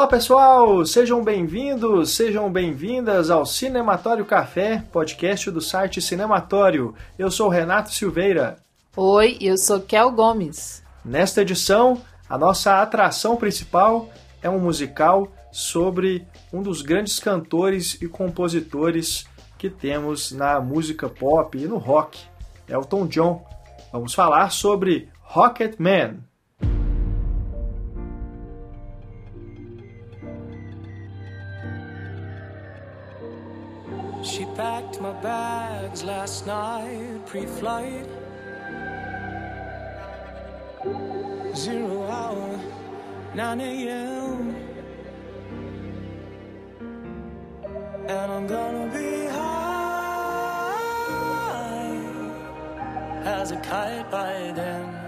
Olá pessoal, sejam bem-vindos, sejam bem-vindas ao Cinematório Café, podcast do site Cinematório. Eu sou Renato Silveira. Oi, eu sou Kel Gomes. Nesta edição, a nossa atração principal é um musical sobre um dos grandes cantores e compositores que temos na música pop e no rock, Elton John. Vamos falar sobre Rocket Man. My bags last night, pre-flight. Zero hour, 9 a.m. And I'm gonna be high as a kite by then.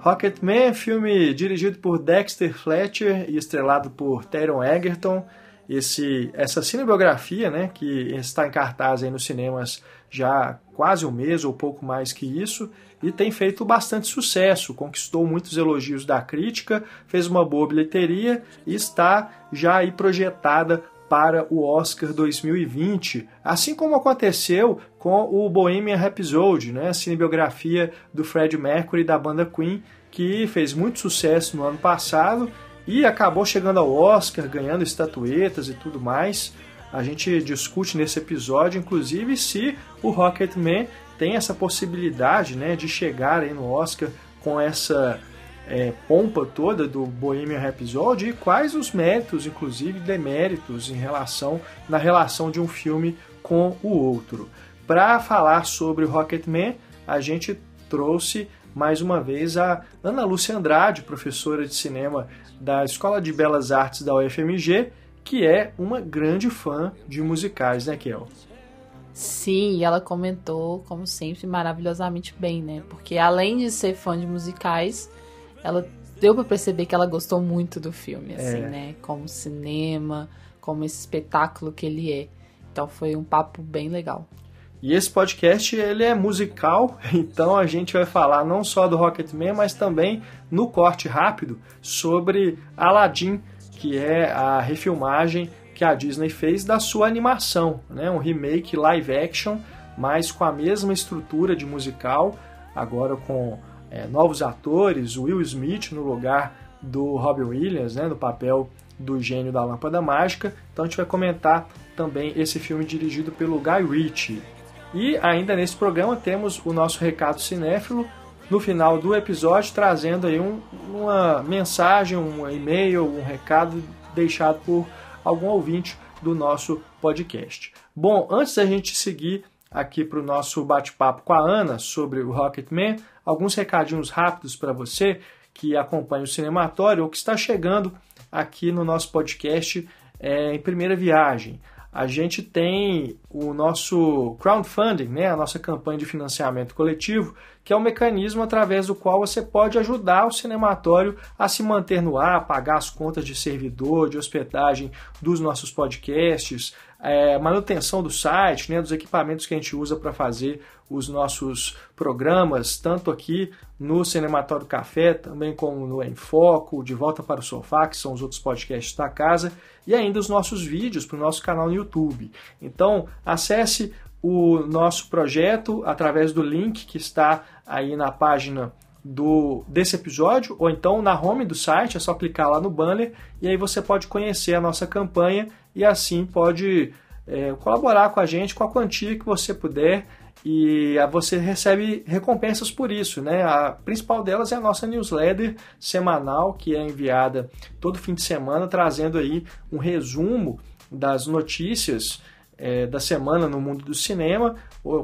Rocketman, filme dirigido por Dexter Fletcher e estrelado por Taron Egerton. Esse, essa cinebiografia, né, que está em cartaz aí nos cinemas já quase um mês ou pouco mais que isso, e tem feito bastante sucesso, conquistou muitos elogios da crítica, fez uma boa bilheteria e está já aí projetada para o Oscar 2020, assim como aconteceu com o Bohemian Rhapsody, né, a cinebiografia do Fred Mercury da banda Queen, que fez muito sucesso no ano passado e acabou chegando ao Oscar, ganhando estatuetas e tudo mais. A gente discute nesse episódio, inclusive, se o Rocketman tem essa possibilidade né, de chegar aí no Oscar com essa é, pompa toda do Bohemian Rhapsody e quais os méritos, inclusive deméritos, em relação na relação de um filme com o outro. Para falar sobre o Rocketman, a gente trouxe mais uma vez a Ana Lúcia Andrade, professora de cinema da Escola de Belas Artes da UFMG, que é uma grande fã de musicais, né, Kel? Sim, e ela comentou, como sempre, maravilhosamente bem, né? Porque além de ser fã de musicais, ela deu para perceber que ela gostou muito do filme, assim, é. né? Como cinema, como esse espetáculo que ele é. Então foi um papo bem legal. E esse podcast ele é musical, então a gente vai falar não só do Rocketman, mas também no corte rápido sobre Aladdin, que é a refilmagem que a Disney fez da sua animação, né? um remake live action, mas com a mesma estrutura de musical, agora com é, novos atores, Will Smith no lugar do Robbie Williams, né, no papel do gênio da lâmpada mágica. Então a gente vai comentar também esse filme dirigido pelo Guy Ritchie. E ainda nesse programa temos o nosso recado cinéfilo no final do episódio, trazendo aí um, uma mensagem, um e-mail, um recado deixado por algum ouvinte do nosso podcast. Bom, antes da gente seguir aqui para o nosso bate-papo com a Ana sobre o Rocketman, alguns recadinhos rápidos para você que acompanha o Cinematório ou que está chegando aqui no nosso podcast é, em primeira viagem. A gente tem o nosso crowdfunding, né, a nossa campanha de financiamento coletivo, que é um mecanismo através do qual você pode ajudar o cinematório a se manter no ar, pagar as contas de servidor, de hospedagem dos nossos podcasts, é, manutenção do site, né, dos equipamentos que a gente usa para fazer os nossos programas, tanto aqui no Cinematório Café, também como no Em Foco, De Volta para o Sofá, que são os outros podcasts da casa, e ainda os nossos vídeos para o nosso canal no YouTube. Então, acesse o nosso projeto através do link que está aí na página do desse episódio ou então na home do site, é só clicar lá no banner e aí você pode conhecer a nossa campanha e assim pode é, colaborar com a gente com a quantia que você puder e você recebe recompensas por isso, né? A principal delas é a nossa newsletter semanal que é enviada todo fim de semana trazendo aí um resumo das notícias é, da semana no mundo do cinema,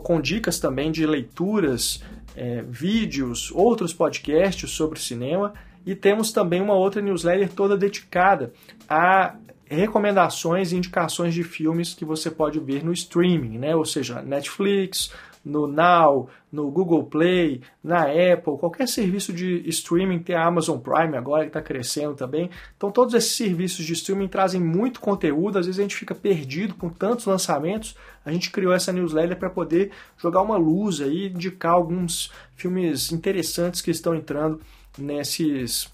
com dicas também de leituras, é, vídeos, outros podcasts sobre cinema. E temos também uma outra newsletter toda dedicada a recomendações e indicações de filmes que você pode ver no streaming, né? ou seja, Netflix, no Now, no Google Play, na Apple, qualquer serviço de streaming, tem a Amazon Prime agora que está crescendo também. Então todos esses serviços de streaming trazem muito conteúdo, às vezes a gente fica perdido com tantos lançamentos. A gente criou essa newsletter para poder jogar uma luz aí, indicar alguns filmes interessantes que estão entrando nesses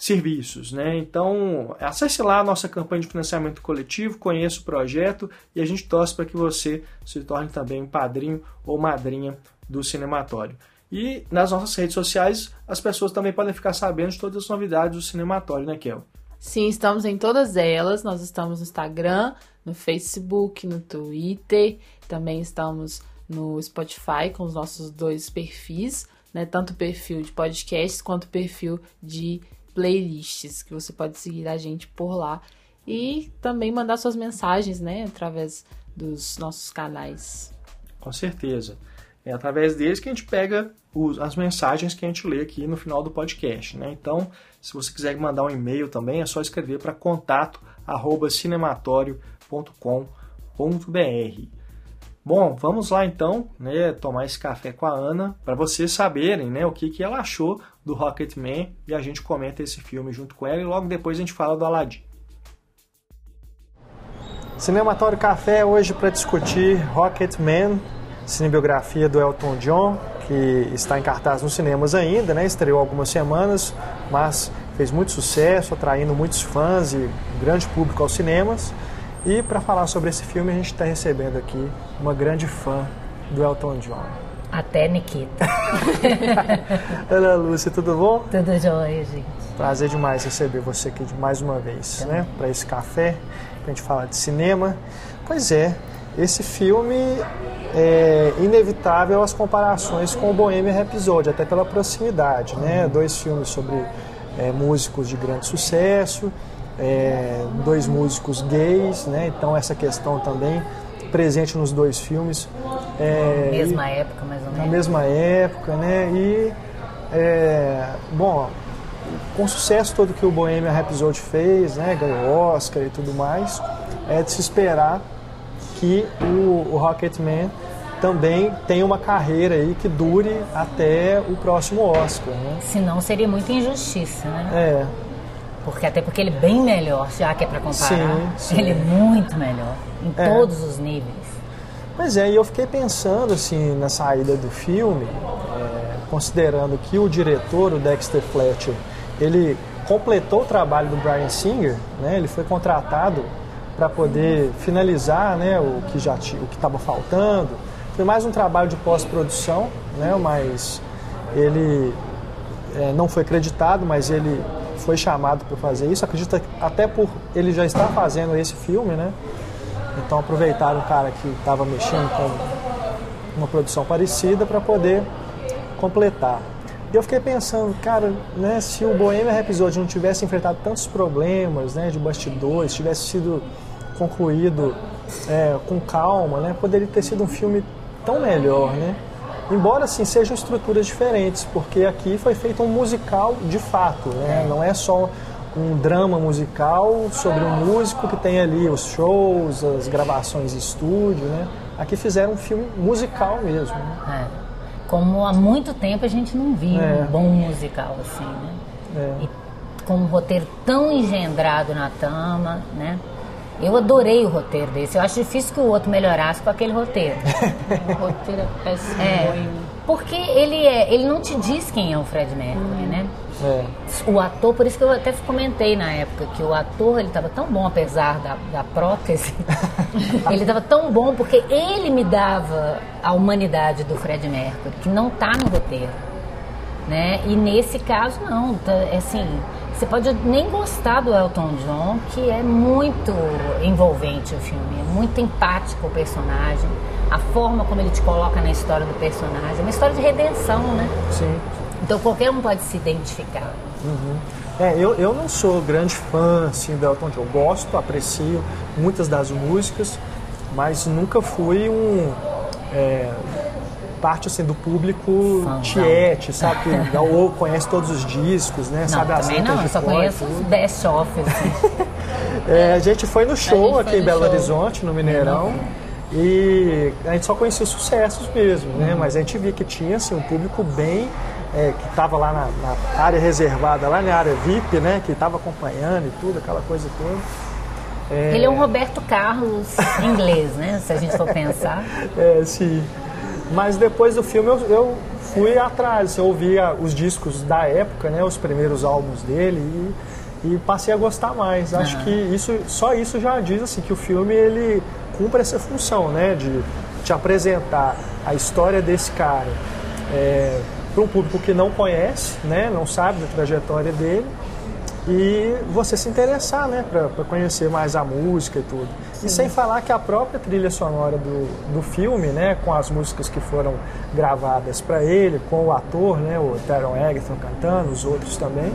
serviços. Né? Então, acesse lá a nossa campanha de financiamento coletivo, conheça o projeto e a gente torce para que você se torne também um padrinho ou madrinha do Cinematório. E nas nossas redes sociais, as pessoas também podem ficar sabendo de todas as novidades do Cinematório, né, Kel? Sim, estamos em todas elas. Nós estamos no Instagram, no Facebook, no Twitter, também estamos no Spotify com os nossos dois perfis, né? Tanto o perfil de podcasts quanto o perfil de playlists, que você pode seguir a gente por lá. E também mandar suas mensagens, né? Através dos nossos canais. Com certeza. É através deles que a gente pega os, as mensagens que a gente lê aqui no final do podcast. Né? Então, se você quiser mandar um e-mail também, é só escrever para contato cinematório.com.br. Bom, vamos lá então, né, tomar esse café com a Ana para vocês saberem, né, o que, que ela achou do Rocketman e a gente comenta esse filme junto com ela e logo depois a gente fala do Aladdin. Cinematório Café hoje para discutir Rocketman, cinebiografia do Elton John, que está em cartaz nos cinemas ainda, né? Estreou algumas semanas, mas fez muito sucesso, atraindo muitos fãs e grande público aos cinemas. E para falar sobre esse filme, a gente está recebendo aqui uma grande fã do Elton John. Até Nikita. Ana Lúcia, tudo bom? Tudo jóia, gente. Prazer demais receber você aqui de mais uma vez, Também. né? Para esse café, para a gente falar de cinema. Pois é, esse filme é inevitável as comparações com o Bohemian Rhapsody, até pela proximidade, né? Uhum. Dois filmes sobre é, músicos de grande sucesso, é, dois músicos gays, né? Então essa questão também presente nos dois filmes. É, mesma e, época, mais ou menos. Na mesma época, né? E é, bom, com o sucesso todo que o Bohemian Rhapsody fez, né? Ganhou Oscar e tudo mais, é de se esperar que o, o Rocketman também tenha uma carreira aí que dure até o próximo Oscar, né? Senão seria muita injustiça, né? É. Porque até porque ele é bem melhor, já que é para comparar. Sim, sim. Ele é muito melhor em é. todos os níveis. Pois é, e eu fiquei pensando assim na saída do filme, é, considerando que o diretor, o Dexter Fletcher, ele completou o trabalho do Brian Singer, né? Ele foi contratado para poder finalizar, né, o que já o que estava faltando. Foi mais um trabalho de pós-produção, né, mas ele é, não foi acreditado, mas ele foi chamado para fazer isso. Acredita até por ele já estar fazendo esse filme, né? Então aproveitaram o cara que estava mexendo com uma produção parecida para poder completar. E eu fiquei pensando, cara, né, se o Bohemian Rhapsody não tivesse enfrentado tantos problemas, né, de bastidores, tivesse sido concluído é, com calma, né, poderia ter sido um filme tão melhor, né? Embora assim sejam estruturas diferentes, porque aqui foi feito um musical de fato, né? Não é só um drama musical sobre um músico que tem ali os shows, as gravações de estúdio, né? Aqui fizeram um filme musical mesmo. Né? É como há muito tempo a gente não via é. um bom musical assim, né? É. E com um roteiro tão engendrado na tama, né? Eu adorei o roteiro desse. Eu acho difícil que o outro melhorasse com aquele roteiro. o roteiro é péssimo. É, porque ele, é, ele não te diz quem é o Fred Mercury, hum. né? É. O ator, por isso que eu até comentei na época, que o ator ele estava tão bom, apesar da, da prótese, ele estava tão bom porque ele me dava a humanidade do Fred Mercury, que não está no roteiro. Né? E nesse caso, não. Tá, é assim, você pode nem gostar do Elton John, que é muito envolvente o filme, é muito empático o personagem, a forma como ele te coloca na história do personagem, é uma história de redenção, né? Sim. Então qualquer um pode se identificar. Uhum. É, eu, eu não sou grande fã assim, do Elton John. Gosto, aprecio muitas das músicas, mas nunca fui um. É, parte assim, do público tiete, sabe? Que ou conhece todos os discos, né? Não, sabe as também não, eu só conheço os best of. Assim. é, a gente foi no show aqui em Belo show. Horizonte, no Mineirão. E a gente só conhecia os sucessos mesmo, né? Uhum. Mas a gente via que tinha assim, um público bem é, que estava lá na, na, área reservada, lá na área VIP, né? Que estava acompanhando e tudo, aquela coisa toda. É... Ele é um Roberto Carlos inglês, né? Se a gente for pensar. é, sim. Mas depois do filme eu, eu fui atrás, eu ouvia os discos da época, né, os primeiros álbuns dele e, e passei a gostar mais. Acho que isso, só isso já diz assim que o filme ele cumpre essa função, né, de te apresentar a história desse cara é, para um público que não conhece, né, não sabe da trajetória dele e você se interessar, né, para conhecer mais a música e tudo. Sim. E sem falar que a própria trilha sonora do, do filme, né, com as músicas que foram gravadas para ele, com o ator, né, o Taron Egerton cantando, os outros também,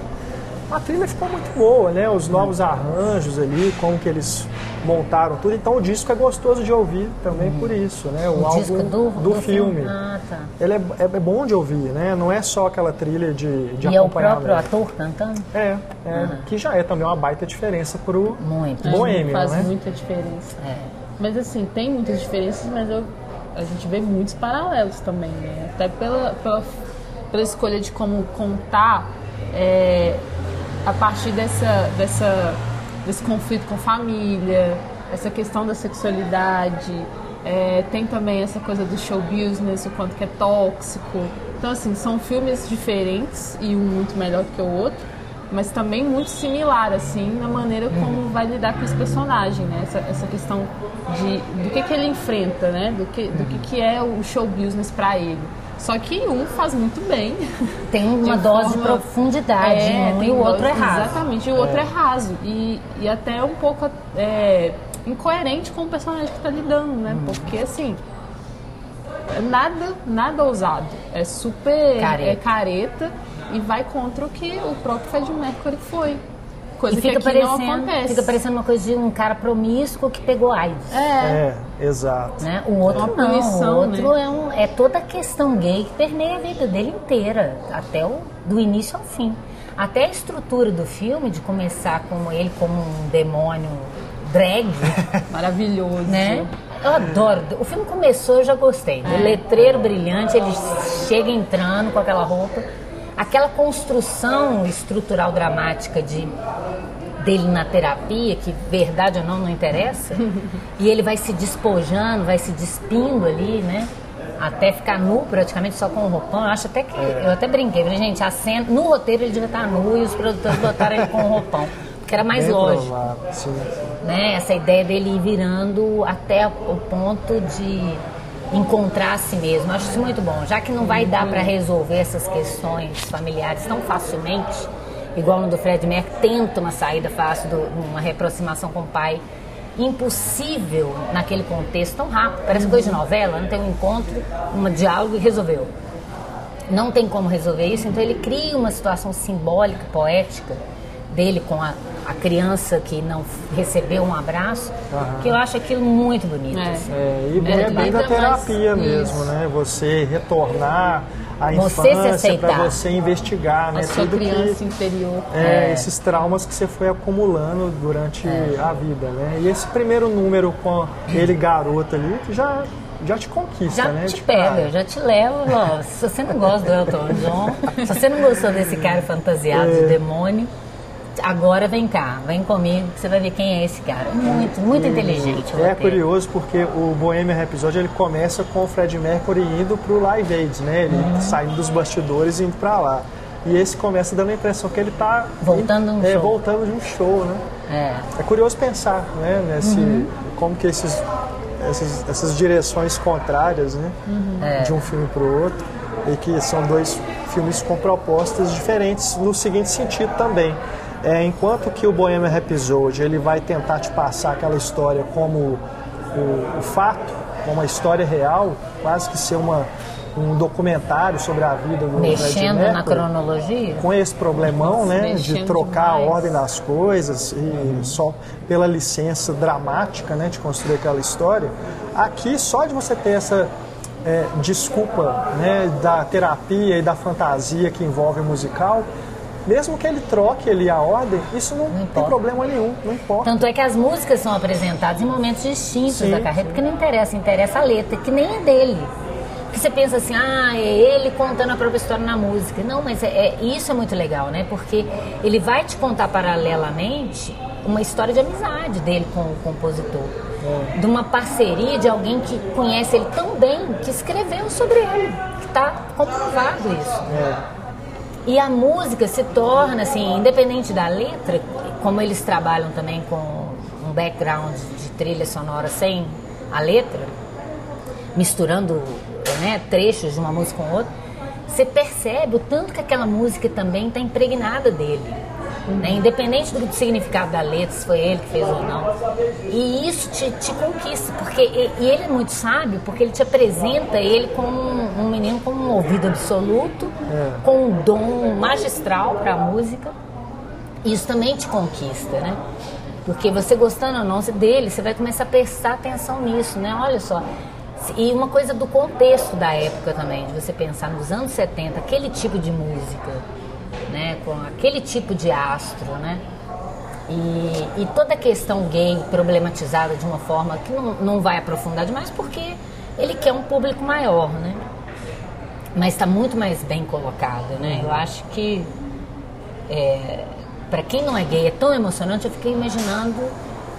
a trilha ficou muito boa, né? Os novos arranjos ali, como que eles montaram tudo. Então o disco é gostoso de ouvir também por isso, né? O, o álbum do, do, do filme. filme. Ah, tá. Ele é, é, é, bom de ouvir, né? Não é só aquela trilha de, de e acompanhamento. E é o próprio ator cantando? É, é uhum. que já é também uma baita diferença pro muito. Boêmio, faz né? muita diferença. É. Mas assim, tem muitas diferenças, mas eu, a gente vê muitos paralelos também, né? Até pela, pela, pela escolha de como contar é, a partir dessa, dessa, desse conflito com família, essa questão da sexualidade, é, tem também essa coisa do show business, o quanto que é tóxico. Então, assim, são filmes diferentes e um muito melhor que o outro, mas também muito similar, assim, na maneira como uhum. vai lidar com esse personagem, né? Essa, essa questão de, do que, que ele enfrenta, né? Do que, do que, que é o show business para ele. Só que um faz muito bem. Tem uma de dose forma, de profundidade é, um, e o outro é raso. Exatamente, e o é. outro é raso. E, e até um pouco é, incoerente com o personagem que está lidando, né? Hum. Porque assim. Nada, nada ousado. É super careta. É careta e vai contra o que o próprio Fred Mercury foi. Coisa e fica que aqui parecendo, não acontece. Fica parecendo uma coisa de um cara promíscuo que pegou AIDS. É, é exato. Né? O outro uma não, punição, o outro né? é, um, é toda a questão gay que permeia a vida dele inteira, até o, do início ao fim. Até a estrutura do filme, de começar com ele como um demônio drag. Maravilhoso. Né? Eu adoro. O filme começou, eu já gostei. Do é. letreiro brilhante, ele chega entrando com aquela roupa aquela construção estrutural dramática de dele na terapia, que verdade ou não não interessa, e ele vai se despojando, vai se despindo ali, né? Até ficar nu praticamente só com o roupão. Eu acho até que. É. Eu até brinquei, falei, gente, a cena, no roteiro ele devia estar nu e os produtores botaram ele com o roupão. Porque era mais Bem lógico. Sim, sim. Né? Essa ideia dele ir virando até o ponto de encontrar a si mesmo. Acho isso muito bom. Já que não vai dar para resolver essas questões familiares tão facilmente, igual no do Fred Merck, tenta uma saída fácil, do, uma reaproximação com o pai. Impossível naquele contexto tão rápido. Parece coisa de novela, não tem um encontro, um diálogo e resolveu. Não tem como resolver isso, então ele cria uma situação simbólica, poética dele com a, a criança que não recebeu um abraço, uhum. que eu acho aquilo muito bonito. É, assim. é e é, bem da terapia mesmo, isso. né? Você retornar à você infância para você investigar, né? A sua Tudo criança que, interior. É, é, esses traumas que você foi acumulando durante é. a vida, né? E esse primeiro número com ele garoto ali, já já te conquista, já né? Já te tipo, pega, ah, já te leva. Ó, se você não gosta do Elton John, se você não gostou desse cara fantasiado é. de demônio, agora vem cá, vem comigo que você vai ver quem é esse cara. Muito, muito e, inteligente. É curioso porque o Bohemian Rhapsody ele começa com o Fred Mercury indo pro Live Aid, né? Ele uhum. saindo dos bastidores e indo para lá. E esse começa dando a impressão que ele está voltando, um é, voltando de um show, né? É. é curioso pensar, né? Nesse, uhum. Como que esses, essas, essas direções contrárias, né? Uhum. É. De um filme para o outro. E que são dois filmes com propostas diferentes no seguinte sentido também é, enquanto que o Bohemian Rhapsody ele vai tentar te passar aquela história como o, o fato, como a história real, quase que ser uma, um documentário sobre a vida do Mexendo Mercury, na cronologia. Com esse problemão, né, de trocar demais. a ordem das coisas e uhum. só pela licença dramática, né, de construir aquela história. Aqui, só de você ter essa é, desculpa, né, da terapia e da fantasia que envolve o musical, mesmo que ele troque ali a ordem, isso não, não tem problema nenhum, não importa. Tanto é que as músicas são apresentadas em momentos distintos sim, da carreira, sim. porque não interessa, interessa a letra, que nem é dele. Porque você pensa assim, ah, é ele contando a própria história na música. Não, mas é, é isso é muito legal, né? Porque ele vai te contar paralelamente uma história de amizade dele com o compositor. É. De uma parceria de alguém que conhece ele tão bem que escreveu sobre ele. está comprovado isso. É. E a música se torna, assim, independente da letra, como eles trabalham também com um background de trilha sonora sem a letra, misturando né, trechos de uma música com outra, você percebe o tanto que aquela música também está impregnada dele. Né? Independente do significado da letra, se foi ele que fez ou não. E isso te, te conquista, porque e ele é muito sábio, porque ele te apresenta ele como um, um menino com um ouvido absoluto, com um dom magistral para a música. Isso também te conquista, né? Porque você gostando ou não dele, você vai começar a prestar atenção nisso, né? Olha só, e uma coisa do contexto da época também, de você pensar nos anos 70, aquele tipo de música, né, com aquele tipo de astro, né? E, e toda a questão gay problematizada de uma forma que não, não vai aprofundar demais, porque ele quer um público maior, né? Mas está muito mais bem colocado, né? Eu acho que é, para quem não é gay é tão emocionante. Eu fiquei imaginando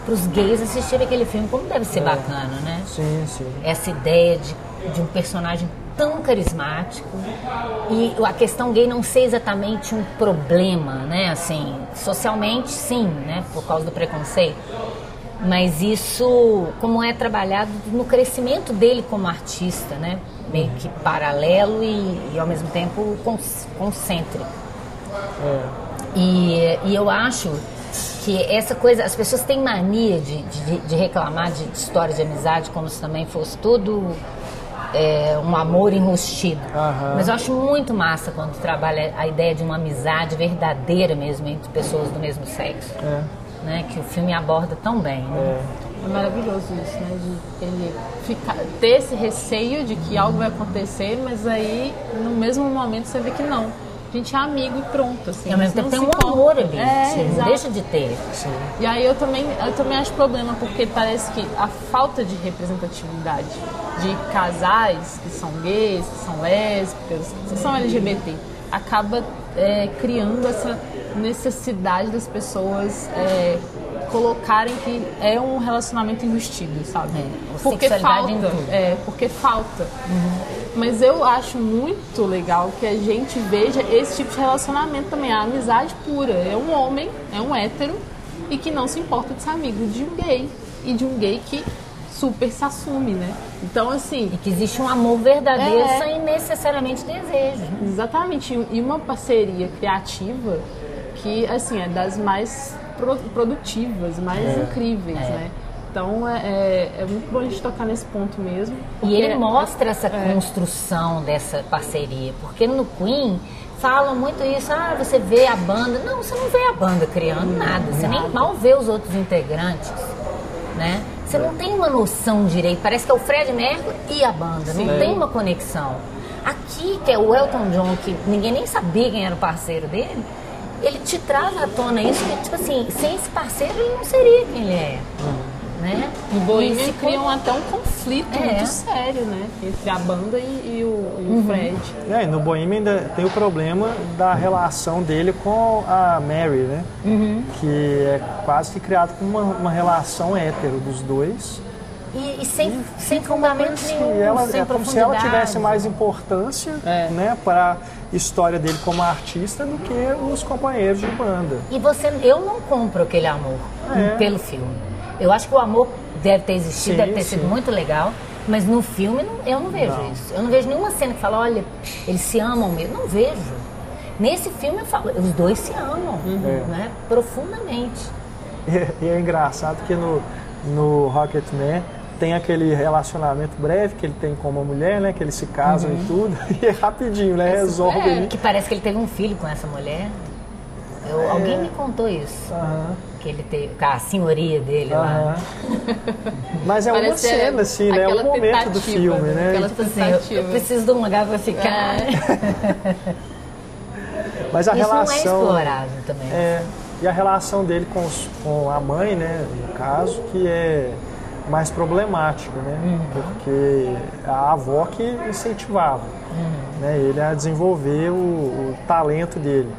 para os gays assistirem aquele filme, como deve ser é. bacana, né? Sim, sim. Essa ideia de, de um personagem tão carismático e a questão gay não ser exatamente um problema, né? Assim, socialmente sim, né? Por causa do preconceito. Mas isso, como é trabalhado no crescimento dele como artista, né? Meio que paralelo e, e ao mesmo tempo concêntrico. É. E, e eu acho que essa coisa, as pessoas têm mania de, de, de reclamar de, de histórias de amizade como se também fosse tudo é, um amor enrustido. Uhum. Mas eu acho muito massa quando trabalha a ideia de uma amizade verdadeira mesmo entre pessoas do mesmo sexo. É. Né, que o filme aborda tão bem. Né? É. é maravilhoso isso, né? De ele ficar, ter esse receio de que algo vai acontecer, mas aí no mesmo momento você vê que não a gente é amigo e pronto, assim. Ao mesmo tempo tem um importa. amor ali, é, não deixa de ter. Sim. E aí eu também, eu também acho problema, porque parece que a falta de representatividade de casais que são gays, que são lésbicas, que são LGBT, acaba é, criando essa necessidade das pessoas é, colocarem que é um relacionamento investido, sabe? É, porque falta, é, porque falta. Uhum. Mas eu acho muito legal que a gente veja esse tipo de relacionamento também, a amizade pura. É um homem, é um hétero e que não se importa de ser amigo de um gay e de um gay que super se assume, né? Então, assim. E que existe um amor verdadeiro é, sem necessariamente desejo. Exatamente. E uma parceria criativa que, assim, é das mais produtivas, mais é. incríveis, é. né? Então é, é, é, muito bom a gente tocar nesse ponto mesmo. E ele mostra essa é. construção dessa parceria, porque no Queen falam muito isso, ah, você vê a banda. Não, você não vê a banda criando nada, você nem mal vê os outros integrantes, né? Você não tem uma noção direito, parece que é o Fred Mercury e a banda, Sim. não tem uma conexão. Aqui, que é o Elton John, que ninguém nem sabia quem era o parceiro dele, ele te traz à tona isso, que, tipo assim, sem esse parceiro ele não seria quem ele é. Né? No Bohemian criam até um conflito é. muito sério, né? Entre a banda e, e o, e uhum. o Fred. É, e no Bohemian ainda tem o problema da relação dele com a Mary, né? Uhum. Que é quase que criado como uma, uma relação hétero dos dois. E, e sem, e sem fundamento nenhum, ela, sem É como se ela tivesse mais importância é. né, para história dele como artista do que os companheiros de banda. E você, eu não compro aquele amor é. pelo filme. Eu acho que o amor deve ter existido, sim, deve ter sim. sido muito legal. Mas no filme eu não vejo não. isso. Eu não vejo nenhuma cena que fala, olha, eles se amam mesmo. Não vejo. Nesse filme eu falo, os dois se amam, uhum. né? Profundamente. E, e, é engraçado que no, no Rocketman tem aquele relacionamento breve que ele tem com uma mulher, né? Que eles se casam uhum. e tudo. E é rapidinho, né? Resolve. É, que parece que ele teve um filho com essa mulher. Eu, é. Alguém me contou isso. Uhum que ele teve, a senhoria dele uhum. lá. Mas é Parece uma cena, assim, né? É um momento do filme, né? Aquela tipo assim, eu, eu, preciso de um lugar para ficar. É. Mas a Isso relação. não é explorado também. É, e a relação dele com, os, com a mãe, né, no caso, que é mais problemática, né? Uhum. Porque a avó que incentivava uhum. né, ele a desenvolver o, o talento dele.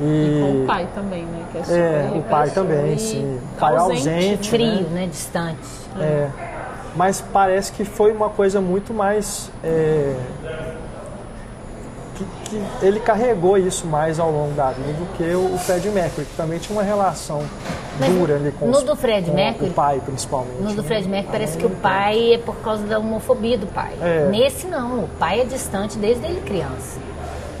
E, e, com o pai também, né? Que é, super é o pai também, sim. O pai ausente, ausente frio, né? né? Distante. É. Mas parece que foi uma coisa muito mais é, que, ele carregou isso mais ao longo da vida do que o, o Fred Mercury, que também tinha uma relação Mas dura ali com, no os, do Fred Mercury, o pai, principalmente. No do né? Fred Mercury parece que o pai é por causa da homofobia do pai. É. Nesse não, o pai é distante desde ele criança.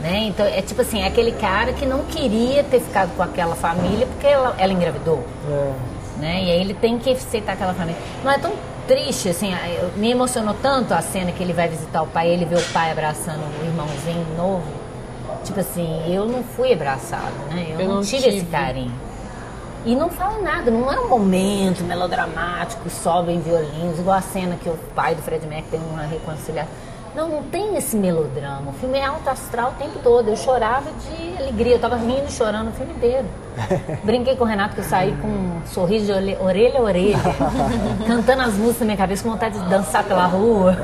Né? Então é tipo assim, é aquele cara que não queria ter ficado com aquela família porque ela, ela engravidou. É. Né? E aí ele tem que aceitar aquela família. Não é tão triste, assim, me emocionou tanto a cena que ele vai visitar o pai, ele vê o pai abraçando o irmãozinho novo. Tipo assim, eu não fui abraçado, né? Eu, eu não, tive, tive esse carinho. E não fala nada, não é um momento melodramático, sobem violinos, igual a cena que o pai do Fred Mac tem uma reconciliação não, não tem esse melodrama. O filme é alto astral o tempo todo. Eu chorava de alegria. Eu tava rindo e chorando o filme inteiro. Brinquei com o Renato que eu saí com um sorriso de orelha a orelha, cantando as músicas na minha cabeça, com vontade de dançar pela rua.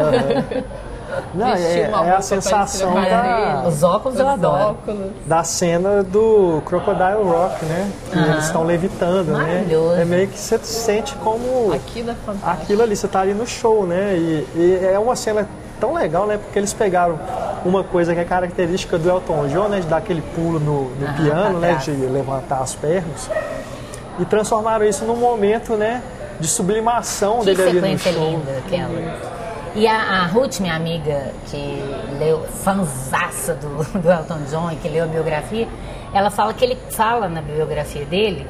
Não, é, é, a sensação da... Os óculos eu adoro. Óculos. Da cena do Crocodile Rock, né? Que eles estão levitando, né? É meio que você sente como... Aquilo é. Aquilo ali, você tá ali no show, né? E, e é uma cena tão legal, né? Porque eles pegaram uma coisa que é característica do Elton John, né? De dar aquele pulo no, no ah, piano, né? De levantar as pernas. E transformaram isso num momento, né? De sublimação que dele ali no show. linda aquela. E a, a, Ruth, minha amiga, que leu, fanzaça do, do Elton John e que leu a biografia, ela fala que ele fala na biografia dele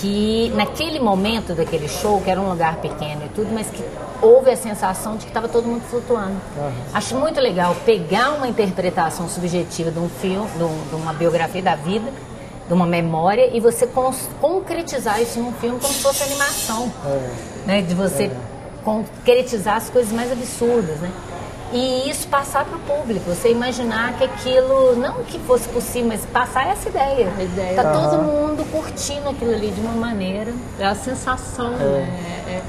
que naquele momento daquele show, que era um lugar pequeno e tudo, mas que houve a sensação de que estava todo mundo flutuando. Uhum. Acho muito legal pegar uma interpretação subjetiva de um filme, de, uma biografia da vida, de uma memória, e você concretizar isso num filme como se fosse animação. É. Né? De você é. Concretizar as coisas mais absurdas, né? E isso passar para o público, você imaginar que aquilo, não que fosse possível, mas passar essa ideia. A ideia. Tá uhum. todo mundo curtindo aquilo ali de uma maneira. É a sensação, é. né?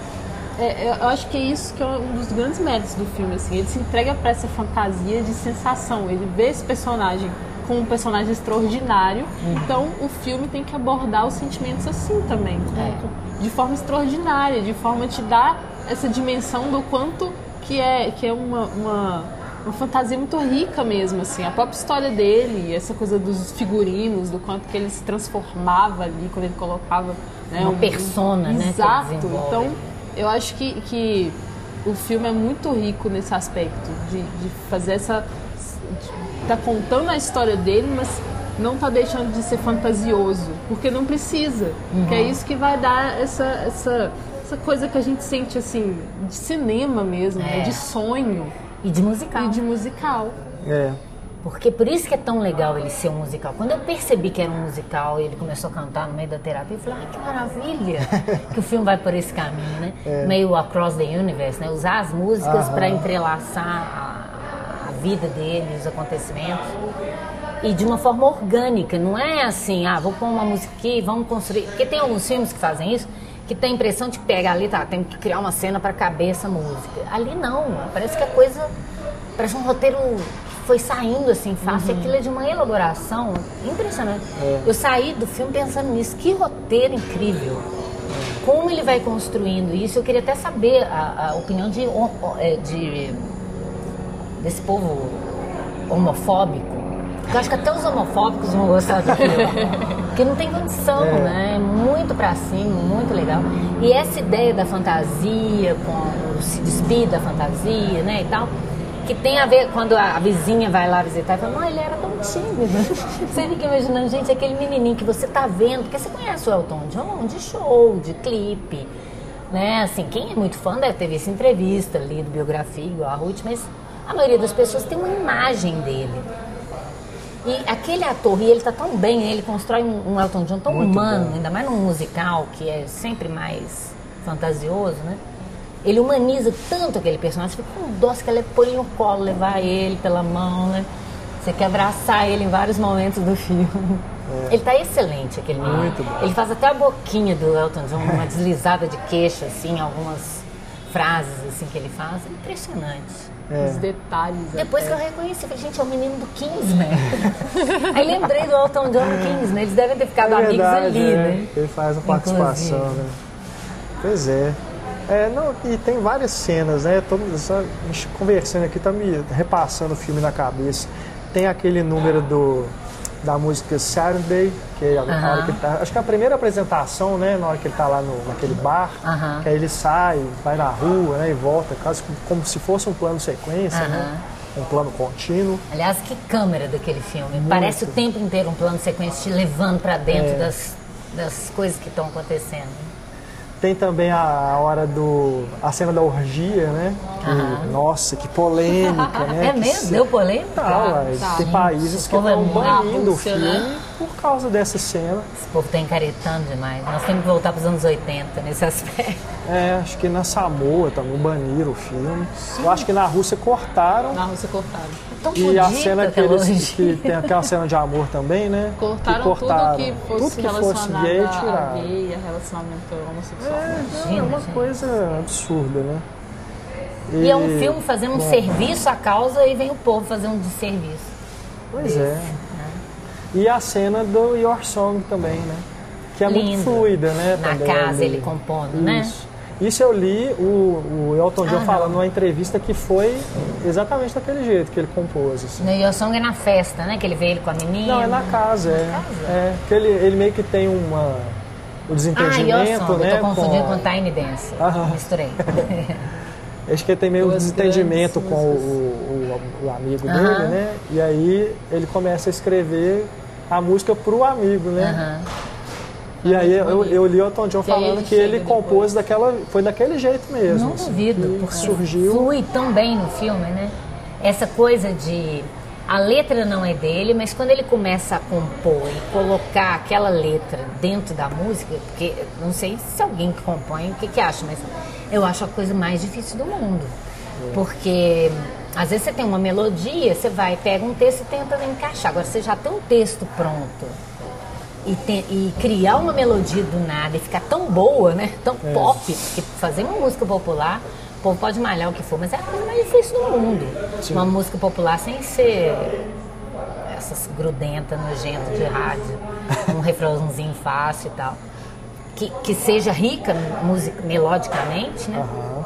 É, é, eu acho que é isso que é um dos grandes méritos do filme, assim. Ele se entrega para essa fantasia de sensação. Ele vê esse personagem como um personagem extraordinário. Uhum. Então, o filme tem que abordar os sentimentos assim também. É. De forma extraordinária, de forma a te dar essa dimensão do quanto que é, que é uma, uma, uma fantasia muito rica mesmo, assim. A própria história dele, essa coisa dos figurinos, do quanto que ele se transformava ali quando ele colocava... Né, uma um, persona, um, né? Exato. Então, eu acho que, que o filme é muito rico nesse aspecto, de, de fazer essa... De, tá contando a história dele, mas não tá deixando de ser fantasioso, porque não precisa. Uhum. Que é isso que vai dar essa, essa essa coisa que a gente sente assim, de cinema mesmo, né? é. né? de sonho. E de musical. E de musical. É. Porque por isso que é tão legal ele ser um musical. Quando eu percebi que era um musical e ele começou a cantar no meio da terapia, eu falei, ah, que maravilha que o filme vai por esse caminho, né? É. Meio across the universe, né? Usar as músicas para entrelaçar a, a, vida dele, os acontecimentos. E de uma forma orgânica, não é assim, ah, vou pôr uma música aqui, vamos construir. Porque tem alguns filmes que fazem isso, que tem a impressão de pegar ali, tá, tem que criar uma cena para caber essa música. Ali não, parece que a coisa, parece um roteiro que foi saindo assim fácil, uhum. aquilo é de uma elaboração impressionante. É. Eu saí do filme pensando nisso, que roteiro incrível. Como ele vai construindo isso, eu queria até saber a, a opinião de, é, de, desse povo homofóbico. Eu acho que até os homofóbicos vão gostar do filme. Porque não tem condição, é. né? É muito pra cima, muito legal. E essa ideia da fantasia, com se despir da fantasia, né, e tal, que tem a ver quando a vizinha vai lá visitar e fala, não, ele era tão tímido. você fica imaginando, gente, aquele menininho que você tá vendo, porque você conhece o Elton John de show, de clipe, né? Assim, quem é muito fã deve ter visto entrevista, lido biografia, igual a Ruth, mas a maioria das pessoas tem uma imagem dele. E aquele ator, e ele tá tão bem, ele constrói um, um Elton John tão Muito humano, bom. ainda mais num musical que é sempre mais fantasioso, né? Ele humaniza tanto aquele personagem, você fica com dó, você quer pôr ele no colo, levar ele pela mão, né? Você quer abraçar ele em vários momentos do filme. É. Ele tá excelente, aquele menino. Muito bom. Ele faz até a boquinha do Elton John, uma deslizada de queixo, assim, algumas frases assim que ele faz. É impressionante. É. Os detalhes. Depois até. que eu reconheci, falei, gente, é o menino do Kingsman. Aí lembrei do Elton John do Kingsman. Eles devem ter ficado é amigos ali, é. né? Ele faz a participação, Inclusive. né? Pois é. É, não, e tem várias cenas, né? Tô, só, conversando aqui, tá me repassando o filme na cabeça. tem aquele número do, da música Saturday, que é a hora que ele tá, acho que é a primeira apresentação, né, na hora que ele tá lá no, naquele bar, que aí ele sai, vai na rua, né, e volta, quase como se fosse um plano sequência, né? Um plano contínuo. Aliás, que câmera daquele filme. Muito. Parece o tempo inteiro um plano sequência te levando para dentro é. das, das coisas que estão acontecendo. Tem também a hora do. a cena da orgia, né? Que, nossa, que polêmica, né? É mesmo? Deu polêmica? Tá, tá, tá. Tem países que estão banindo o filme né? Por causa dessa cena. Esse povo tá encaretando demais. Nós temos que voltar para os anos 80 nesse aspecto. É, acho que na Samoa também baniram o filme. Sim. Eu acho que na Rússia cortaram. Na Rússia cortaram tão E a cena que, eles, que tem aquela cena de amor também, né? Cortaram, que cortaram tudo que fosse, tudo que fosse gay, tiraram. A gay, a relacionamento homossexual. É, Imagina, é uma gente. coisa absurda, né? E, e, é um filme fazendo um bom. serviço à causa e vem o povo fazer um desserviço. Pois é. Né? E a cena do Your Song também, né? Que é Lindo. muito fluida, né? Na também, casa ele compondo, Isso. né? Isso eu li o, o Elton John ah, falando numa entrevista que foi exatamente daquele jeito que ele compôs. Assim. No Your Song é na festa, né? Que ele ele com a menina. Não, é na casa, é. Casa? É, que ele, ele meio que tem uma. O desentendimento, ah, né? Eu tô confundindo com, com Tiny Dance. Ah. Misturei. Acho que ele tem meio um desentendimento com o, o, o amigo dele, né? E aí ele começa a escrever a música pro amigo, né? E aí eu, eu li o Tom John falando que ele compôs daquela. Foi daquele jeito mesmo. Não assim, duvido, porque surgiu. flui tão bem no filme, né? Essa coisa de. A letra não é dele, mas quando ele começa a compor e colocar aquela letra dentro da música, porque não sei se alguém que compõe o que, que acha, mas eu acho a coisa mais difícil do mundo. É. Porque às vezes você tem uma melodia, você vai, pega um texto e tenta encaixar. Agora você já tem um texto pronto e, te, e, criar uma melodia do nada e ficar tão boa, né? Tão é. pop, porque fazer uma música popular, o povo pode malhar o que for, mas é a coisa mais difícil do mundo. Sim. Uma música popular sem ser essas grudentas, nojentas de rádio, um refrãozinho fácil e tal. Que, que seja rica music, melodicamente, né? Uhum.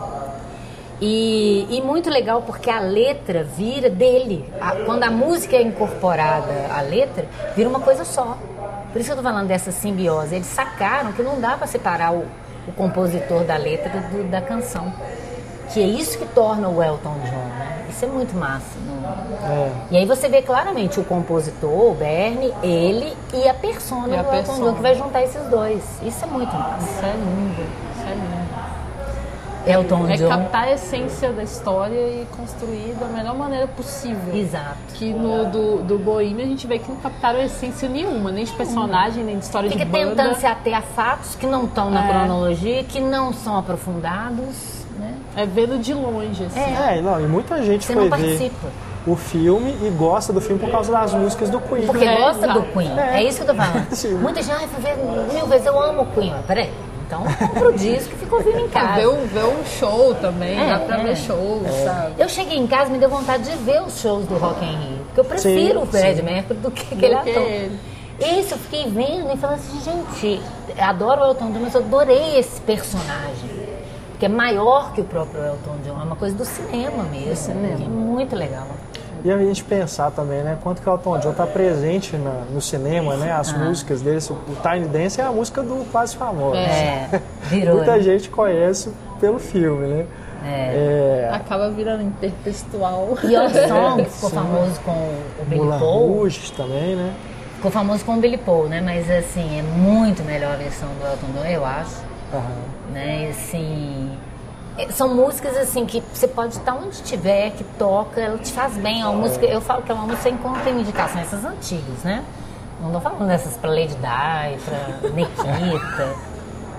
E, e, muito legal porque a letra vira dele. A, quando a música é incorporada à letra, vira uma coisa só. Por isso que eu estou falando dessa simbiose. Eles sacaram que não dá para separar o, o, compositor da letra do, da canção. Que é isso que torna o Elton John, né? Isso é muito massa. É. E aí você vê claramente o compositor, o Bernie, ele e a persona e a do persona. Elton John, que vai juntar esses dois. Isso é muito massa. Isso é lindo. Isso é lindo. Elton é John. captar a essência da história e construir da melhor maneira possível. Exato. Que no do, do Bohemian a gente vê que não captaram essência nenhuma, nem de personagem, nem de história Fica de banda. tentando se ater a fatos que não estão na é. cronologia, que não são aprofundados. É vendo de longe, assim. É, é não, e muita gente Você foi não participa. ver o filme e gosta do filme por causa das músicas do Queen. Porque é, gosta exato. do Queen. É. é. isso que eu tô falando. Muita gente, ah, ver mil vezes, eu amo o Queen. Peraí, então, compra o disco e fica ouvindo em casa. Ver um, ver um show também, é, dá pra é. ver shows, é. sabe? Eu cheguei em casa e me deu vontade de ver os shows do Rock in Rio. Porque eu prefiro sim, o Fred Mercury do que aquele ator. Ele. Isso, eu fiquei vendo e falando assim, gente, adoro o Elton John, mas eu adorei esse personagem. Que é maior que o próprio Elton John, é uma coisa do cinema mesmo. Do cinema. É muito legal. E a gente pensar também, né? Quanto que o Elton John está presente na, no cinema, né? As ah. músicas dele. O Tiny Dance é a música do Quase Famoso. É, virou. Muita né? gente conhece pelo filme, né? É. É. Acaba virando intertextual. E o Song ficou Sim. famoso com o Billy Paul. Rouge também, né? Ficou famoso com o Billy Paul, né? Mas assim, é muito melhor a versão do Elton John, eu acho. Uhum. Né? Assim é, são músicas assim que você pode estar onde estiver, que toca, ela te faz bem. É uma música, eu falo que é uma música sem contraindicação, essas antigas, né? Não estou falando dessas para Lady Di, para Nikita,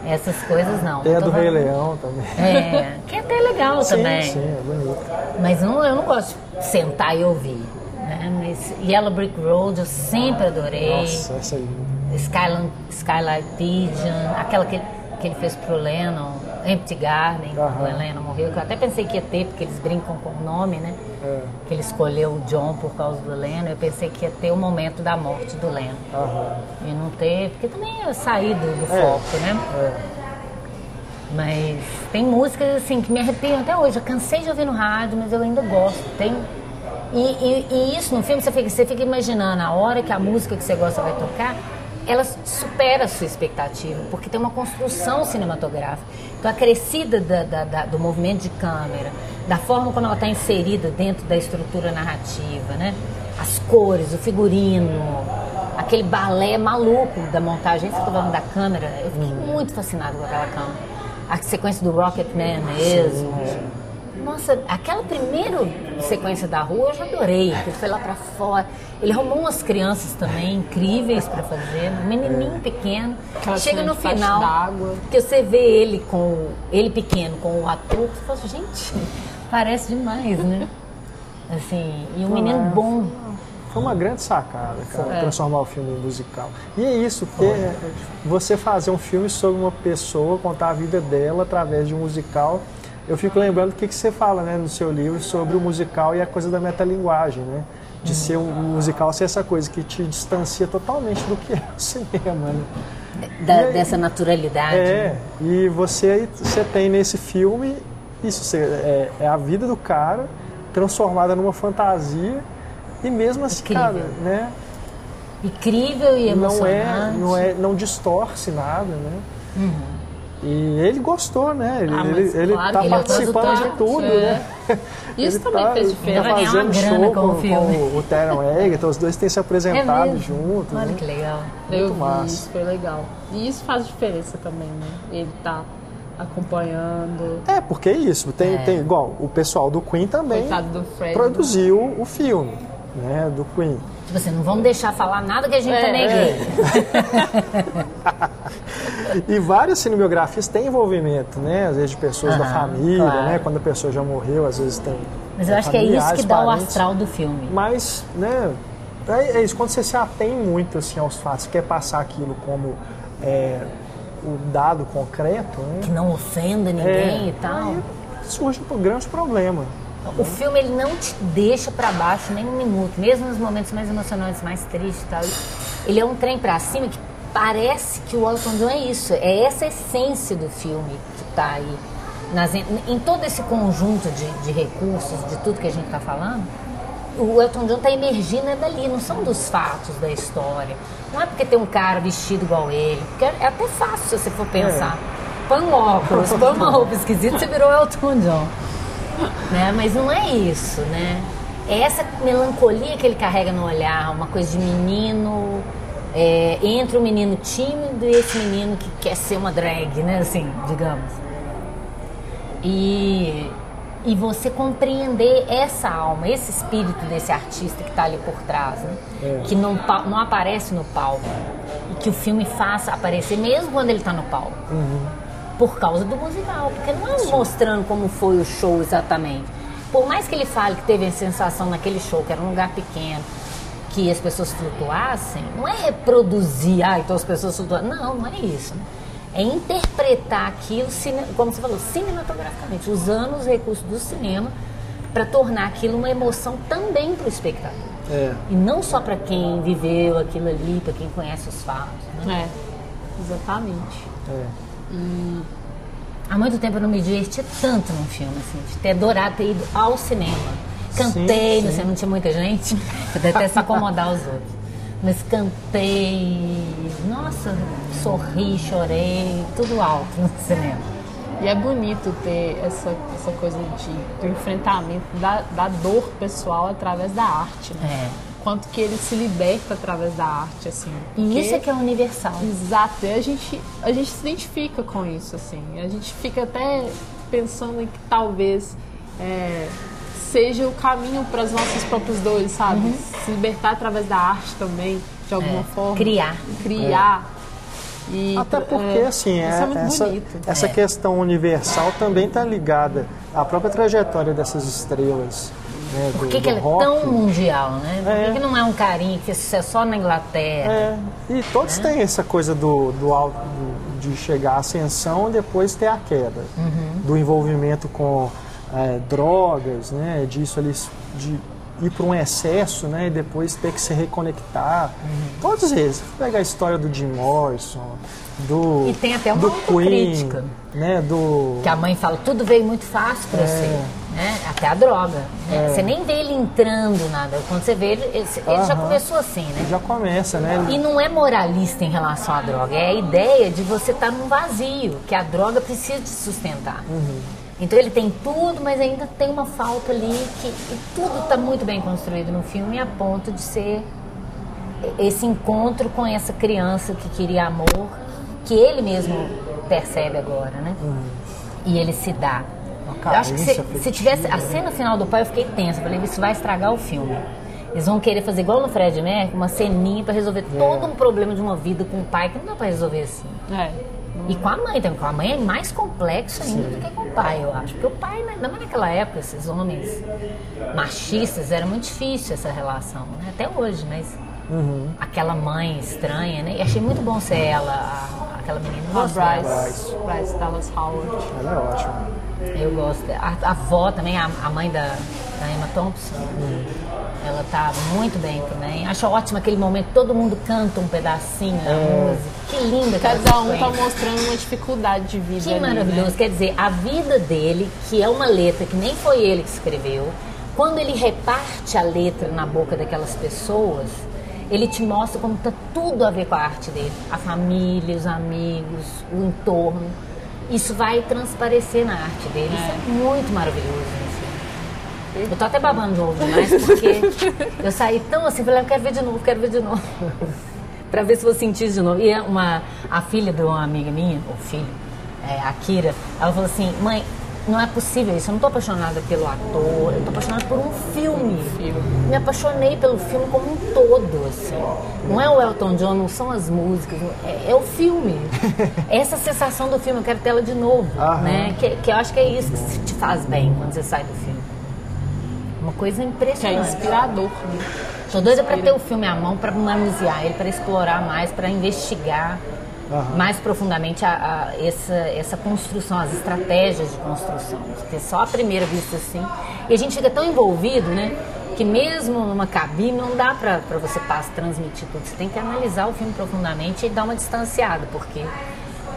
essas coisas não. Tem a do Rei Leão também. É, que é até legal sim, também. Sim, é bonito. Mas não, eu não gosto de sentar e ouvir. Né? Mas Yellow Brick Road eu sempre adorei. Nossa, essa aí. Skyline, Skylight Pigeon, aquela que, que ele fez pro Lennon. Empty Garden, uhum. quando Helena morreu, que eu até pensei que ia ter, porque eles brincam com o nome, né? É. Que ele escolheu o John por causa do Lennon, eu pensei que ia ter o momento da morte do Lennon. Uhum. E não teve, porque também ia sair do, do é. foco, né? É. Mas tem músicas assim que me arrepiam até hoje. Eu cansei de ouvir no rádio, mas eu ainda gosto. Tem E, e, e, isso no filme, você fica, você fica imaginando a hora que a música que você gosta vai tocar, ela supera a sua expectativa, porque tem uma construção cinematográfica. Então, a crescida da, da, da, do movimento de câmera, da forma como ela está inserida dentro da estrutura narrativa, né? As cores, o figurino, aquele balé maluco da montagem. Você está falando da câmera, eu fiquei hum. muito fascinado com aquela câmera. A sequência do Rocketman mesmo. Sim, é. Nossa, aquela primeira sequência da rua eu já adorei. Ele foi lá para fora. Ele arrumou umas crianças também incríveis para fazer, um menininho pequeno. Aquela Chega no final, que você vê ele com ele pequeno com o ator, você fala, gente, parece demais, né? Assim, e um menino bom. Foi uma grande sacada, cara, é. transformar o filme em musical. E é isso, porque é você fazer um filme sobre uma pessoa, contar a vida dela através de um musical eu fico lembrando o que, que você fala né, no seu livro sobre o musical e a coisa da metalinguagem, né? De ser um musical ser essa coisa que te distancia totalmente do que é o cinema, né? Da, aí, dessa naturalidade. É, né? e você, você tem nesse filme isso, você, é, é, a vida do cara transformada numa fantasia e mesmo assim, Incrível. cara, né? Incrível e emocionante. Não é, não é, não distorce nada, né? Uhum. E ele gostou, né? Ele, ah, ele, ele claro, tá ele participando de tudo, é. né? Isso ele também tá, fez diferença. Tá fazendo show com, com, com o Taron Egerton, os dois têm se apresentado é juntos. Olha né? que legal. Muito Eu massa. Vi, isso foi legal. E isso faz diferença também, né? Ele tá acompanhando. É, porque é isso. Tem, é. tem igual, o pessoal do Queen também do Fred, produziu né? o filme, né? Do Queen. Tipo assim, não vamos deixar falar nada que a gente é, também é. e várias cinematografias têm envolvimento, né? Às vezes de pessoas da família, claro. né? Quando a pessoa já morreu, às vezes tem. Mas eu acho que é isso que dá parentes. o astral do filme. Mas, né? É, é, isso, quando você se atém muito assim, aos fatos, quer passar aquilo como é, o dado concreto. Né? Que não ofenda ninguém é, e tal. surge um grande problema. O filme ele não te deixa para baixo nem um minuto, mesmo nos momentos mais emocionantes, mais tristes e tal. Ele é um trem para cima que parece que o Elton John é isso, é essa essência do filme que está aí. Nas, em todo esse conjunto de, de recursos, de tudo que a gente está falando, o Elton John está emergindo é dali, não são dos fatos da história. Não é porque tem um cara vestido igual ele, porque é até fácil se você for pensar. É. Põe um óculos, põe uma roupa esquisita, você virou Elton John né? Mas não é isso, né? É essa melancolia que ele carrega no olhar, uma coisa de menino, é, entre o menino tímido e esse menino que quer ser uma drag, né? Assim, digamos. E, e você compreender essa alma, esse espírito desse artista que está ali por trás, né? É. Que não, não aparece no palco. E que o filme faça aparecer mesmo quando ele está no palco. Uhum por causa do musical, porque não é mostrando como foi o show exatamente. Por mais que ele fale que teve a sensação naquele show, que era um lugar pequeno, que as pessoas flutuassem, não é reproduzir, ah, então as pessoas flutuam. Não, não é isso. É interpretar aquilo, como você falou, cinematograficamente, usando os recursos do cinema para tornar aquilo uma emoção também para o espectador. É. E não só para quem viveu aquilo ali, para quem conhece os fatos. Né? É, exatamente. É. E há muito tempo eu não me diverti tanto num filme, assim, de ter adorado ter ido ao cinema. Cantei, sim, sim. não tinha muita gente, eu até se incomodar os outros. Mas cantei, nossa, sorri, chorei, tudo alto no cinema. E é bonito ter essa, essa coisa de, do enfrentamento da, da dor pessoal através da arte. Né? É quanto que ele se liberta através da arte, assim. E isso é que é universal. Exato. E a gente, a gente se identifica com isso, assim. A gente fica até pensando em que talvez é, seja o caminho para as nossas próprias dores, sabe? Uhum. Se libertar através da arte também, de alguma é. forma. Criar. Criar. É. E, Até porque, é, assim, é, é essa, essa questão universal também está ligada à própria trajetória dessas estrelas né, Por que, que ela é tão mundial, né? Por é. que, não é um carinho que isso é só na Inglaterra? É. E todos é. têm essa coisa do, do, do, de chegar à ascensão e depois ter a queda. Uhum. Do envolvimento com é, drogas, né? Disso ali, de ir para um excesso, né? E depois ter que se reconectar. Uhum. Todos eles. Pegar a história do Jim Morrison, do E tem até uma do Queen, né? Do que a mãe fala tudo veio muito fácil para é, você. Né? Até a droga. Né? Você nem vê ele entrando nada. Quando você vê ele, ele, ele já começou assim, né? Já começa, né? E não é moralista em relação à droga, é a ideia de você estar num vazio, que a droga precisa te sustentar. Então ele tem tudo, mas ainda tem uma falta ali que e tudo está muito bem construído no filme a ponto de ser esse encontro com essa criança que queria amor, que ele mesmo percebe agora, né? E ele se dá. Eu acho que se, carência se tivesse a cena final do pai, eu fiquei tensa. Eu Falei, isso vai estragar o filme. Eles vão querer fazer igual no Fred Mercury, uma ceninha pra resolver todo um problema de uma vida com o pai, que não dá pra resolver assim. É. E com a mãe também. Com a mãe é mais complexo ainda do que com o pai, eu acho. Porque o pai, né, ainda mais naquela época, esses homens machistas, era muito difícil essa relação, né? Até hoje, mas aquela mãe estranha, né? E achei muito bom ser ela, a- aquela menina. A dela. Bryce, Bryce Dallas Howard. Ela é ótima. Eu gosto. A, a avó também, a, a mãe da, da Emma Thompson, ela tá muito bem também. Acho ótimo aquele momento, todo mundo canta um pedacinho da música. Que linda aquela Cada um tá mostrando uma dificuldade de vida. Que ali, maravilhoso. Né? Quer dizer, a vida dele, que é uma letra que nem foi ele que escreveu, quando ele reparte a letra na boca daquelas pessoas, ele te mostra como tá tudo a ver com a arte dele. A família, os amigos, o entorno. Isso vai transparecer na arte dele. Isso é muito maravilhoso. Assim. Eu tô até babando de ovo demais, porque eu saí tão assim, falei, eu quero ver de novo, quero ver de novo. pra ver se vou sentir de novo. E é uma, a filha de uma amiga minha, ou filho, é, a Kira, ela falou assim, mãe, não é possível isso, eu não tô apaixonada pelo ator, eu tô apaixonada por um filme. Me apaixonei pelo filme como um todo, assim. Não é o Elton John, não são as músicas, é, é o filme. Essa sensação do filme, eu quero ter ela de novo, Aham. né? Que, que eu acho que é isso que te faz bem quando você sai do filme. Uma coisa Que é impressionante. inspirador. né? Tô doida pra ter o filme à mão, pra manusear ele, pra explorar mais, pra investigar Aham. mais profundamente a, a- essa, essa construção, as estratégias de construção. Porque só a primeira vista assim. E a gente fica tão envolvido, né? Que mesmo numa cabine não dá pra, pra você pas- transmitir tudo. Você tem que analisar o filme profundamente e dar uma distanciada, porque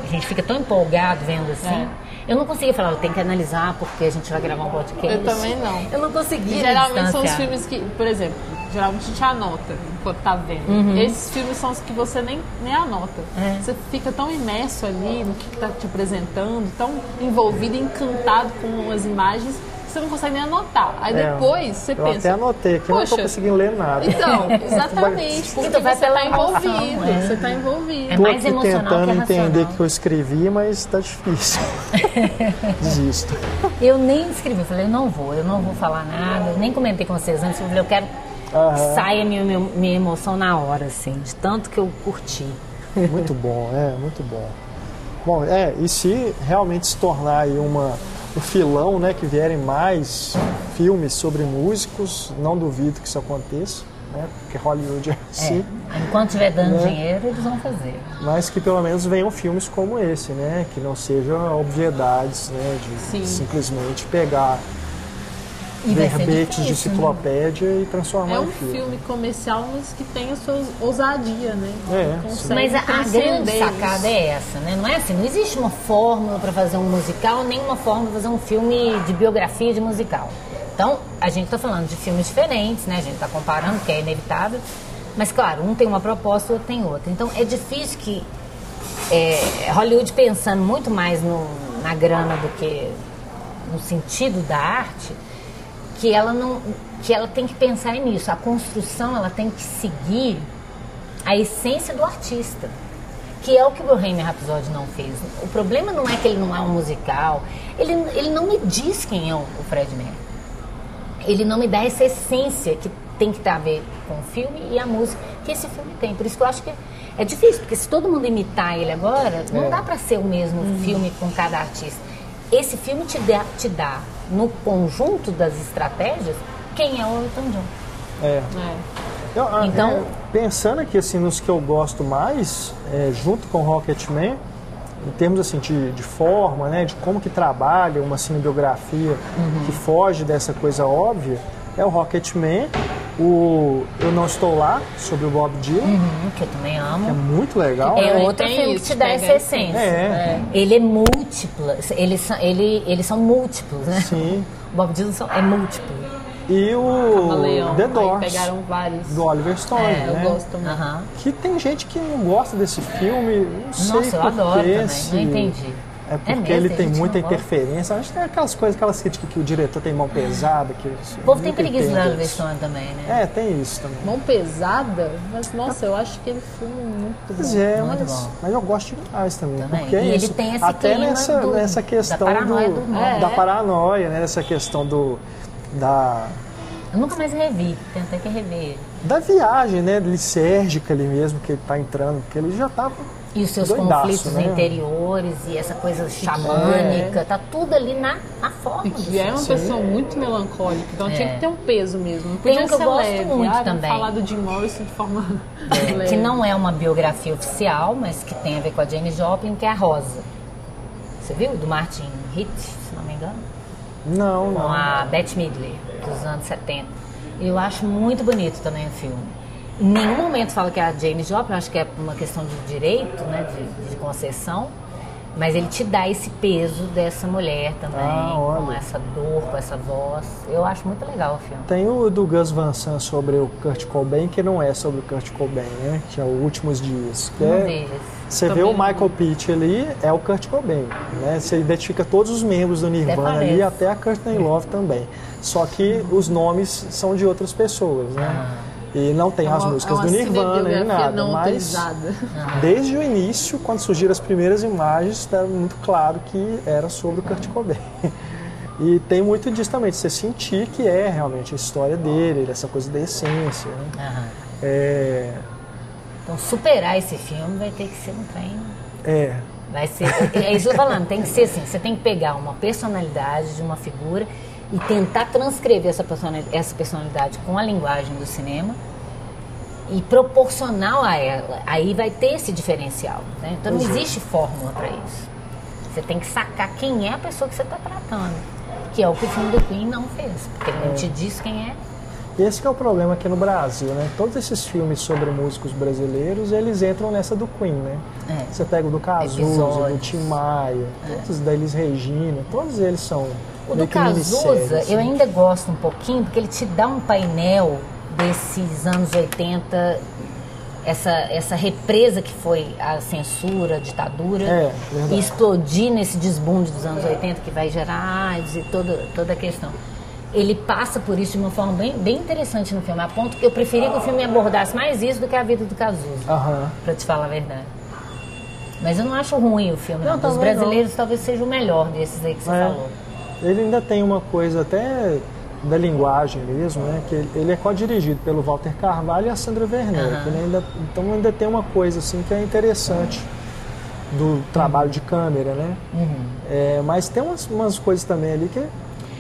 a gente fica tão empolgado vendo assim. Eu não conseguia falar, eu tenho que analisar porque a gente vai gravar um podcast. Eu também não. Eu não conseguia. Geralmente são os filmes que, por exemplo, geralmente a gente anota enquanto tá vendo. Esses filmes são os que você nem, nem anota. É. Você fica tão imerso ali no que, que tá te apresentando, tão envolvido, encantado com as imagens, que você não consegue nem anotar. Aí É, depois você eu pensa. até anotei aqui, eu não tô "Poxa, conseguindo ler nada. Então, exatamente, porque Então vai você tá emoção, envolvido, é. você tá envolvido. É Tô mais aqui emocional tentando que entender o que eu escrevi, mas tá difícil. Desisto. Eu nem escrevi, eu falei, eu não vou, eu não vou falar nada, eu nem comentei com vocês antes, eu falei, eu quero Aham. que saia minha, minha, minha emoção na hora, assim, de tanto que eu curti. Muito bom, é, muito bom. Bom, é, e se realmente se tornar aí uma, um filão, né, que vierem mais filmes sobre músicos, não duvido que isso aconteça, né, porque Hollywood é assim, Enquanto estiver dando Né? dinheiro, eles vão fazer. mas que pelo menos venham filmes como esse, né, que não sejam obviedades, né, de Sim. simplesmente pegar E verbetes de né? enciclopédia e transformar É um filme. filme comercial, mas que tem a sua ousadia, né? É, Mas a, a grande isso. sacada é essa, né? Não é assim, não existe uma fórmula para fazer um musical, nem uma fórmula para fazer um filme de biografia de musical. Então, a gente está falando de filmes diferentes, né? A gente está comparando, que é inevitável. Mas, claro, um tem uma proposta, o outro tem outra. Então, é difícil que é, Hollywood pensando muito mais no- na grana do que no sentido da arte, que ela não que ela tem que pensar nisso. A construção ela tem que seguir a essência do artista, que é o que o Bohemian Rhapsody não fez. O problema não é que ele não é um musical, ele, ele não me diz quem é o Fred Mercury. Ele não me dá essa essência que tem que ter a ver com o filme e a música que esse filme tem. Por isso que eu acho que é difícil, porque se todo mundo imitar ele agora, não É. dá para ser o mesmo filme com cada artista. Esse filme te dá, te dá, no conjunto das estratégias, quem é o Elton John. É. É. Eu, ah, Então- é, pensando aqui assim nos que eu gosto mais, é, junto com Rocketman, em termos assim de, de forma, né, de como que trabalha uma cinebiografia Uhum. que foge dessa coisa óbvia, é o Rocketman, o Eu Não Estou Lá, sobre o Bob Dylan, Uhum, que eu também que é amo. muito legal. É né? outro filme que te dá essa essência. É. Ele é múltipla, eles, são- ele, eles são múltiplos, né? Sim. Bob Dylan é múltiplo. E o Camaleão. The Doors, pegaram vários. do Oliver Stone, É, Eu né? gosto também. Aham. Que tem gente que não gosta desse filme, não sei Nossa, eu adoro também. se- Não entendi. É porque mesmo, ele tem que muita interferência. Acho que tem aquelas coisas, aquelas críticas que o diretor tem mão pesada. Que O povo tem preguiça isso. Stone também, né? É, tem isso também. Mão pesada, mas nossa, eu acho aquele filme muito Pois bom. é, Muito mas, bom. mas eu gosto demais também. Também. Porque é E ele isso. tem esse Até clima nessa, do- nessa da questão paranoia do, do nome. da É. paranoia, né? Essa questão do da, Eu nunca mais revi, tentei que rever ele. da viagem, né? Lisérgica ali mesmo que ele tá entrando, porque ele já tava E os seus Doidaço, conflitos né? interiores e essa coisa xamânica, tá tudo ali na, na forma. E é uma Sim. pessoa muito melancólica, então tinha que ter um peso mesmo. Não Tem podia um que eu ser gosto leve. muito ah, também. falar do Jim Morrison de forma leve. que não é uma biografia oficial, mas que tem a ver com a Jane Joplin, que é a Rosa. Você viu? Do Martin Hitt, se não me engano. Não, Com não. a Bette Midler, dos anos 70. Eu acho muito bonito também o filme. Em nenhum momento fala que é a Jane Joplin, acho que é uma questão de direito, né, de, de concessão. Mas ele te dá esse peso dessa mulher também, Ah, com essa dor, com essa voz. Eu acho muito legal o filme. Tem o do Gus Van Sant sobre o Kurt Cobain, que não é sobre o Kurt Cobain, né? Que é o Últimos Dias. Que Não é, vejo. você vê o. Michael Pitt ali, é o Kurt Cobain, né? Você identifica todos os membros do Nirvana ali, até a Courtney Love também. Só que os nomes são de outras pessoas, né? Ah. E não tem as É uma- músicas é do Nirvana nem nada, não mas desde o início, quando surgiram as primeiras imagens, estava muito claro que era sobre o Kurt Cobain. E tem muito disso também, de você sentir que é realmente a história dele, dessa coisa da essência. Né? É, Então, superar esse filme vai ter que ser um trem. é, Vai ser. É isso que eu tô falando, tem que ser assim: você tem que pegar uma personalidade de uma figura e tentar transcrever essa personalidade, essa personalidade com a linguagem do cinema e proporcional a ela. Aí vai ter esse diferencial. né? Então não é. existe fórmula para isso. Você tem que sacar quem é a pessoa que você está tratando. Que é o que o filme do Queen não fez. Porque ele não te diz quem é. Esse que é o problema aqui no Brasil, né? Todos esses filmes sobre músicos brasileiros, eles entram nessa do Queen, né? É. Você pega o do Cazuza, Episódios. do Tim Maia, todos da Elis Regina, todos eles são O do que Cazuza, eu né? ainda gosto um pouquinho, porque ele te dá um painel desses anos 80, essa, essa represa que foi a censura, a ditadura, É, e explodir nesse desbunde dos anos 80 que vai gerar AIDS e toda, toda a questão. Ele passa por isso de uma forma bem, bem interessante no filme, a ponto que eu preferi que o filme abordasse mais isso do que a vida do Cazuza, Aham. pra te falar a verdade. Mas eu não acho ruim o filme, não. Não, Dos também não. brasileiros talvez seja o melhor desses aí que você É. falou. Ele ainda tem uma coisa até da linguagem mesmo, né? Que ele, é co-dirigido pelo Walter Carvalho e a Sandra Werner. Ele ainda, então ainda tem uma coisa assim que é interessante do trabalho de câmera, né? É, mas tem umas, umas coisas também ali que,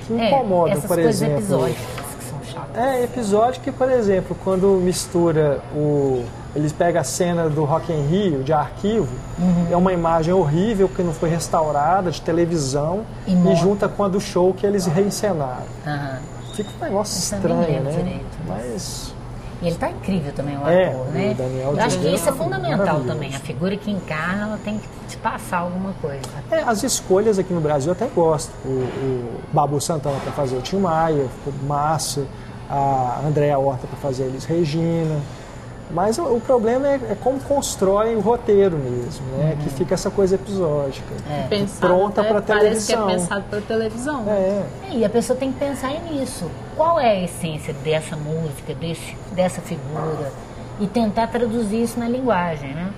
que É, incomodam, por exemplo. episódicas que são chatas. É, episódio que, por exemplo, quando mistura o. Eles pegam a cena do Rock in Rio, de arquivo, Uhum. é uma imagem horrível que não foi restaurada, de televisão, E e, junta com a do show que eles reencenaram. Aham. Fica um negócio estranho, né? direito, Mas. E ele tá incrível também, o É, ator, o né? Daniel Eu acho que isso é fundamental também. A figura que encarna, ela tem que te passar alguma coisa. É, as escolhas aqui no Brasil eu até gosto. O, o Babu Santana para fazer o Tim Maia, ficou massa. A Andréa Horta para fazer a Elis Regina. Mas o, problema é, é como constroem o roteiro mesmo, né? Que fica essa coisa episódica. É. Pensado Pronta até- pra Parece que é televisão. pensado para televisão. É, É, E a pessoa tem que pensar nisso. Qual é a essência dessa música, desse, dessa figura? E tentar traduzir isso na linguagem, né?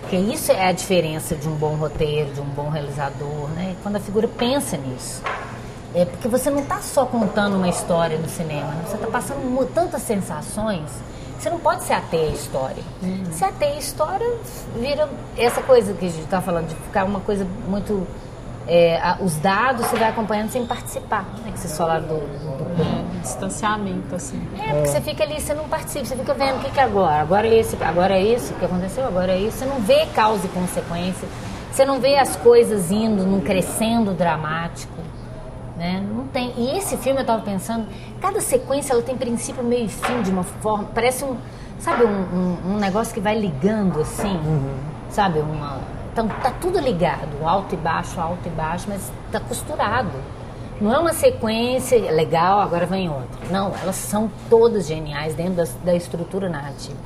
Porque isso é a diferença de um bom roteiro, de um bom realizador, né? Quando a figura pensa nisso. É porque você não está só contando uma história no cinema, né? você está passando tantas sensações. Você não pode ser ateia à história. Se ateia à história, vira essa coisa que a gente está falando, de ficar uma coisa muito. é, a- os dados você vai acompanhando sem participar, né? Que vocês falaram do, do, do É, distanciamento, assim. é, porque você fica ali, você não participa, você fica vendo o que, que é agora. Agora é esse, agora é isso que aconteceu, agora é isso. Você não vê causa e consequência. Você não vê as coisas indo num crescendo dramático. Né? Não tem. E esse filme eu tava pensando, cada sequência ela tem princípio, meio e fim de uma forma. Parece um. Sabe, um, um, um negócio que vai ligando assim. Sabe, uma. Então tá tudo ligado, alto e baixo, alto e baixo, mas tá costurado. Não é uma sequência legal, agora vem outra. Não, elas são todas geniais dentro da, da estrutura narrativa.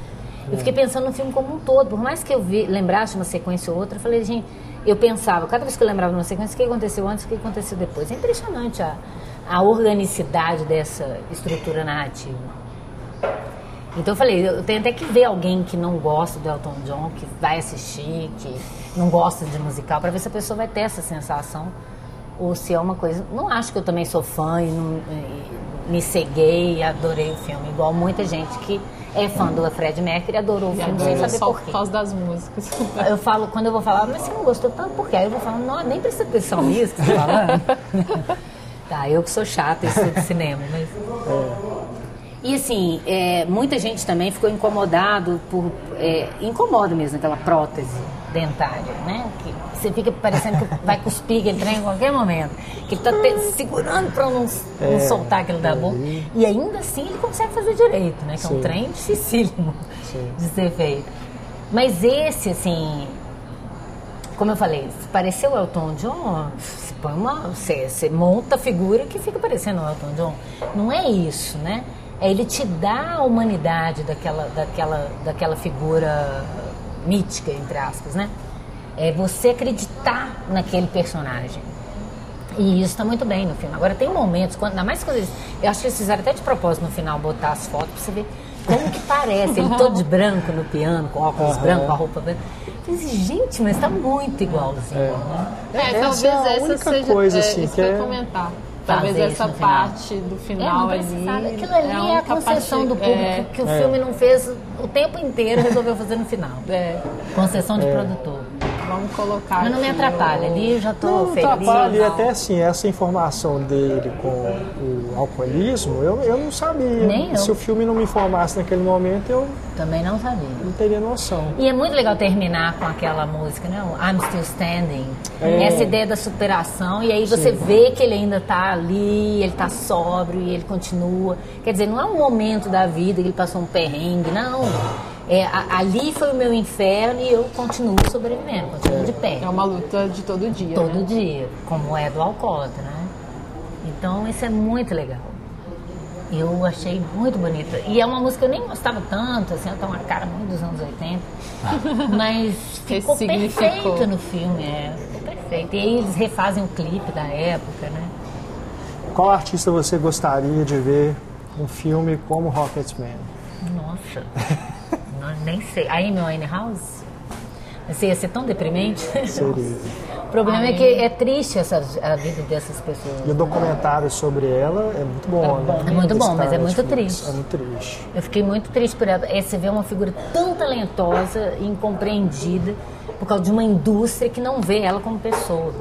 Eu fiquei pensando no filme como um todo. Por mais que eu vi, lembrasse uma sequência ou outra, eu falei, gente, eu pensava, cada vez que eu lembrava de uma sequência, o que aconteceu antes, o que aconteceu depois. É impressionante a, a organicidade dessa estrutura narrativa. Então eu falei, eu tenho até que ver alguém que não gosta do Elton John, que vai assistir, que não gosta de musical, para ver se a pessoa vai ter essa sensação ou se é uma coisa. Não acho que eu também sou fã e, não, e me ceguei e adorei o filme, igual muita gente que é fã do Fred Mercury adorou o filme sem saber por quê. Por causa das músicas. Eu falo, quando eu vou falar, mas você não gostou tanto, por quê? Aí eu vou falar, não, nem presta atenção nisso que você tá falando. tá, eu que sou chata, isso de cinema, mas... É. E assim, é, muita gente também ficou incomodado por. É, incomoda mesmo aquela prótese dentária, né? Que você fica parecendo que vai cuspir aquele trem em qualquer momento. Que ele está segurando para não, é, não, soltar aquilo da boca. E ainda assim ele consegue fazer direito, né? Que é um trem dificílimo Sim. de ser feito. Mas esse, assim, como eu falei, se pareceu o Elton John, você, põe uma, você, você monta a figura que fica parecendo o Elton John. Não é isso, né? É ele te dá a humanidade daquela, daquela, daquela figura mítica, entre aspas, né? É você acreditar naquele personagem. E isso está muito bem no filme. Agora tem momentos, quando, ainda mais quando eles, eu acho que eles fizeram até de propósito no final botar as fotos para você ver como que parece. Ele todo de branco no piano, com óculos uhum. brancos, com a roupa branca. Disse, gente, mas está muito igualzinho. É, né? é, é talvez essa, é essa seja coisa, assim, é, que é... comentar. Talvez essa parte do final é, ali. Aquilo ali é, é a concessão do público é, que o filme não fez o tempo inteiro resolveu fazer no final. É. Concessão de produtor. Vamos colocar. Mas não me atrapalha, ali eu já estou feliz. Não atrapalha, e até assim, essa informação dele com o alcoolismo, eu, eu não sabia. Nem eu. Se o filme não me informasse naquele momento, eu. Também não sabia. Não teria noção. E é muito legal terminar com aquela música, né? I'm Still Standing. É. Essa ideia da superação, e aí você Sim. vê que ele ainda está ali, ele está sóbrio e ele continua. Quer dizer, não é um momento da vida que ele passou um perrengue, não é, a, ali foi o meu inferno e eu continuo sobrevivendo, continuo de pé. É uma luta de todo dia. Todo né? dia, como é do alcoólatra, né? Então isso é muito legal. Eu achei muito bonita. E é uma música que eu nem gostava tanto, assim, ela tá uma cara muito dos anos 80. mas ficou perfeito no filme, é. Ficou perfeito. E aí eles refazem o clipe da época, né? Qual artista você gostaria de ver um filme como Rocketman? Nossa. nem sei. A Amy Winehouse? Você ia ser tão deprimente? Seria. o problema Ai. é que é triste essa, a vida dessas pessoas. E o documentário sobre ela é muito bom, é, né? É muito bom, mas é muito triste. É muito triste. Eu fiquei muito triste por ela. É, você vê uma figura tão talentosa e incompreendida por causa de uma indústria que não vê ela como pessoa.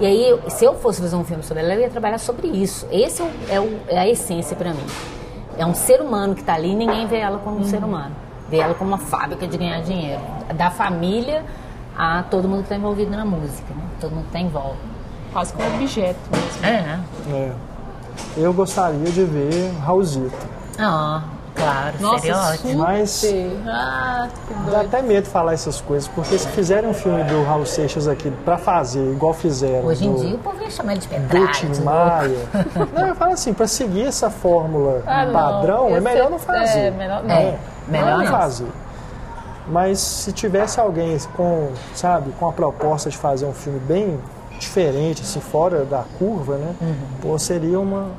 É. E aí, se eu fosse fazer um filme sobre ela, eu ia trabalhar sobre isso. Esse é, o, é, o, é a essência para mim. É um ser humano que está ali e ninguém vê ela como um ser humano vê ela como uma fábrica de ganhar dinheiro. Da família a todo mundo que está envolvido na música, né? Todo mundo que está em volta. Quase como objeto mesmo. É? É. Eu gostaria de ver Raulzito. Ah, claro, Nossa, seria ótimo. Mas ah, dá até medo falar essas coisas, porque se fizerem um filme do Raul Seixas aqui pra fazer, igual fizeram. Hoje em do, dia o povo ia chamar de pedrado. Tim Maia. não, eu falo assim, pra seguir essa fórmula ah, padrão, é melhor não fazer. É, melhor não. É. Melhor não, fazer. Mas se tivesse alguém com, sabe, com a proposta de fazer um filme bem diferente, assim, fora da curva, né? Uhum. Pô, seria uma,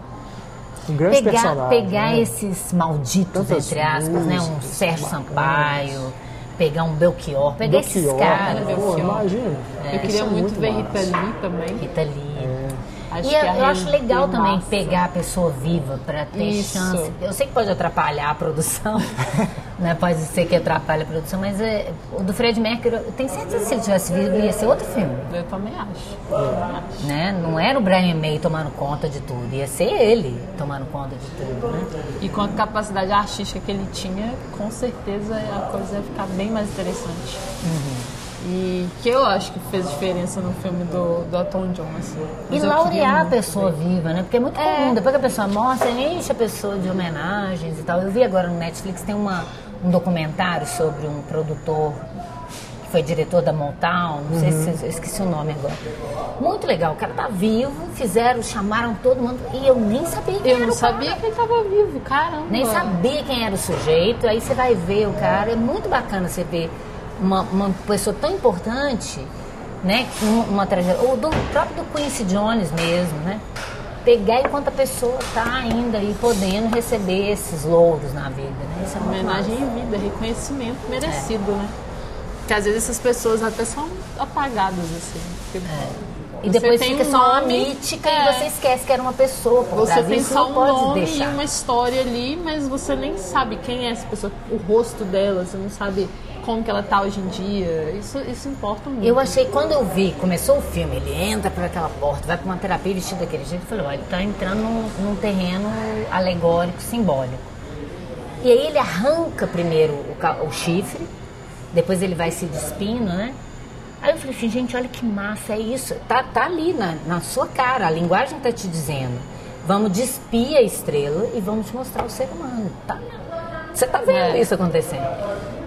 um grande pegar, personagem. Pegar né? esses malditos, Tantas entre aspas, né? Um Sérgio Sampaio, pegar um Belchior, pegar Belchior, esses caras. Pô, imagina. É. Eu queria muito, muito ver Rita Lee também. Rita Lee. É. Acho e eu, eu acho legal também massa. pegar a pessoa viva para ter Isso. chance. Eu sei que pode atrapalhar a produção, né? Pode ser que atrapalhe a produção, mas é, o do Fred Mercury, eu tenho certeza que se ele tivesse vivo ia ser outro filme. Eu também acho. É. Né? Não era o Brian May tomando conta de tudo, ia ser ele tomando conta de tudo, né? E com a capacidade artística que ele tinha, com certeza a coisa ia ficar bem mais interessante. Uhum. E que eu acho que fez diferença no filme do, do Tom John, assim. e laurear a pessoa ver. viva, né? Porque é muito é. comum, depois que a pessoa morre, enche a pessoa de homenagens e tal. Eu vi agora no Netflix, tem uma, um documentário sobre um produtor que foi diretor da Motown, não sei se eu esqueci o nome agora. Muito legal, o cara tá vivo, fizeram, chamaram todo mundo e eu nem sabia quem Eu era não o cara. sabia que ele tava vivo, caramba. Nem sabia quem era o sujeito, aí você vai ver o cara, é muito bacana você ver uma, uma pessoa tão importante, né, com uma trajetória, ou do próprio do Quincy Jones mesmo, né, pegar enquanto a pessoa tá ainda aí podendo receber esses louros na vida, né, isso é Homenagem massa. em vida, reconhecimento merecido, né? Porque às vezes essas pessoas até são apagadas, assim. Porque E Você depois tem fica um só uma nome, mítica é. e você esquece que era uma pessoa por Você tem só um nome deixar. e uma história ali, mas você nem sabe quem é essa pessoa, o rosto dela, você não sabe como que ela tá hoje em dia. Isso, isso importa muito. Eu achei, quando eu vi, começou o filme, ele entra por aquela porta, vai pra uma terapia vestido daquele jeito, eu falei, olha, ele tá entrando num, num terreno alegórico, simbólico. E aí ele arranca primeiro o, o chifre, depois ele vai se despindo, né? Aí eu falei assim, gente, olha que massa, é isso. Tá, tá ali na, na sua cara, a linguagem tá te dizendo. Vamos despir a estrela e vamos te mostrar o ser humano. Tá, você tá vendo É. isso acontecendo,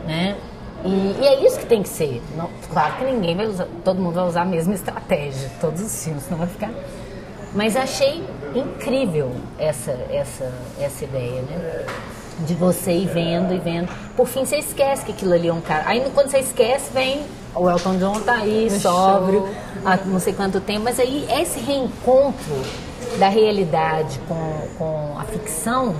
né? E, e é isso que tem que ser. Não- claro que ninguém vai usar, todo mundo vai usar a mesma estratégia, todos os filmes, senão vai ficar. Mas achei incrível essa, essa, essa ideia, né? De você ir vendo e vendo. Por fim, você esquece que aquilo ali é um cara. Aí quando você esquece, vem o Elton John tá aí, No sóbrio, show. há não sei quanto tempo. Mas aí esse reencontro da realidade com, com a ficção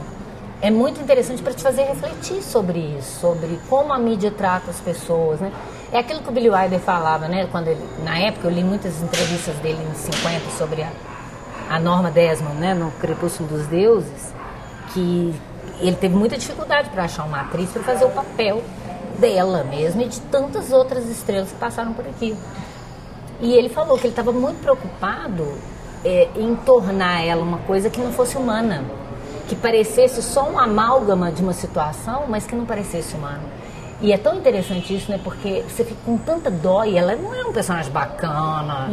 é muito interessante para te fazer refletir sobre isso, sobre como a mídia trata as pessoas, né? É aquilo que o Billy Wilder falava, né? Quando ele, na época eu li muitas entrevistas dele em 50 sobre a, a Norma Desmond, né? No Crepúsculo dos Deuses, que ele teve muita dificuldade para achar uma atriz para fazer o papel dela mesma e de tantas outras estrelas que passaram por aqui. E ele falou que ele estava muito preocupado é, em tornar ela uma coisa que não fosse humana, que parecesse só um amálgama de uma situação, mas que não parecesse humano. E é tão interessante isso, né? Porque você fica com tanta dó e ela não é um personagem bacana.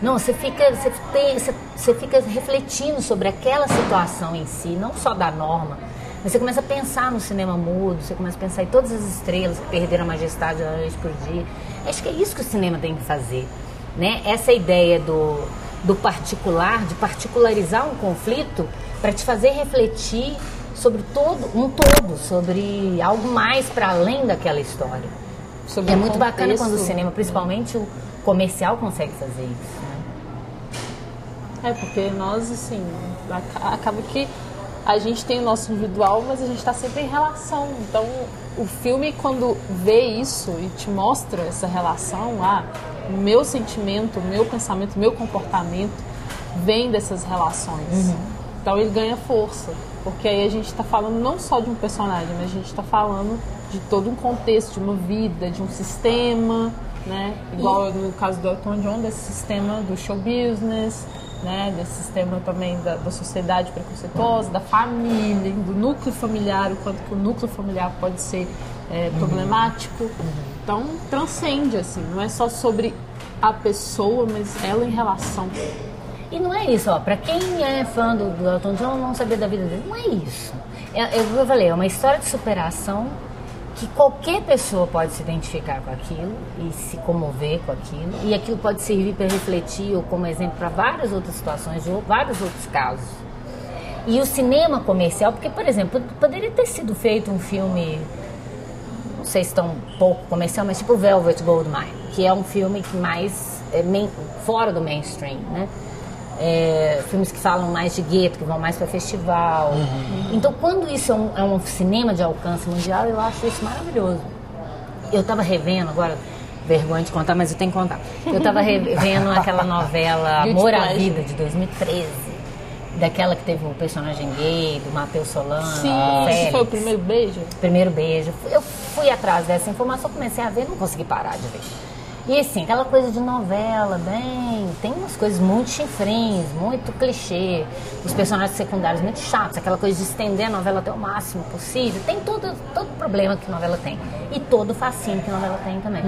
Não, você fica, você, tem, você, você fica refletindo sobre aquela situação em si, não só da norma. Mas você começa a pensar no cinema mudo, você começa a pensar em todas as estrelas que perderam a majestade da noite por dia. Acho que é isso que o cinema tem que fazer. Né? Essa ideia do, do particular, de particularizar um conflito para te fazer refletir sobre todo, um todo, sobre algo mais para além daquela história. Sobre E é muito bacana contexto. quando o cinema, principalmente o comercial, consegue fazer isso. Né? É, porque nós, assim, aca- acaba que a gente tem o nosso individual, mas a gente está sempre em relação. Então, o filme, quando vê isso e te mostra essa relação, ah, o meu sentimento, o meu pensamento, o meu comportamento vem dessas relações. Então, ele ganha força. Porque aí a gente está falando não só de um personagem, mas a gente está falando de todo um contexto, de uma vida, de um sistema, né? Igual no caso do Elton John, desse sistema do show business, né? Desse sistema também da, da sociedade preconceituosa, da família, do núcleo familiar, o quanto que o núcleo familiar pode ser é, problemático. Então, transcende, assim, não é só sobre a pessoa, mas ela em relação. E não é isso, ó. Pra quem é fã do, do Elton John, não saber da vida dele, não é isso. É, eu falei, é uma história de superação que qualquer pessoa pode se identificar com aquilo e se comover com aquilo. E aquilo pode servir para refletir ou como exemplo para várias outras situações, vários outros casos. E o cinema comercial, porque, por exemplo, poderia ter sido feito um filme não sei se tão pouco comercial, mas tipo Velvet Goldmine, que é um filme que mais é fora do mainstream, né? É, filmes que falam mais de gueto, que vão mais para festival. Então, quando isso é um, é um cinema de alcance mundial, eu acho isso maravilhoso. Eu estava revendo agora, vergonha de contar, mas eu tenho que contar. Eu estava revendo aquela novela Amor à. Vida de 2013. Daquela que teve o personagem gay, do Matheus Solano. Sim, esse foi o Félix. primeiro beijo. Primeiro beijo. Eu fui atrás dessa informação, comecei a ver, não consegui parar de ver. E assim, aquela coisa de novela, bem, tem umas coisas muito chinfrins, muito clichê, os personagens secundários muito chatos, aquela coisa de estender a novela até o máximo possível. Tem todo, todo problema que novela tem. E todo fascínio que novela tem também.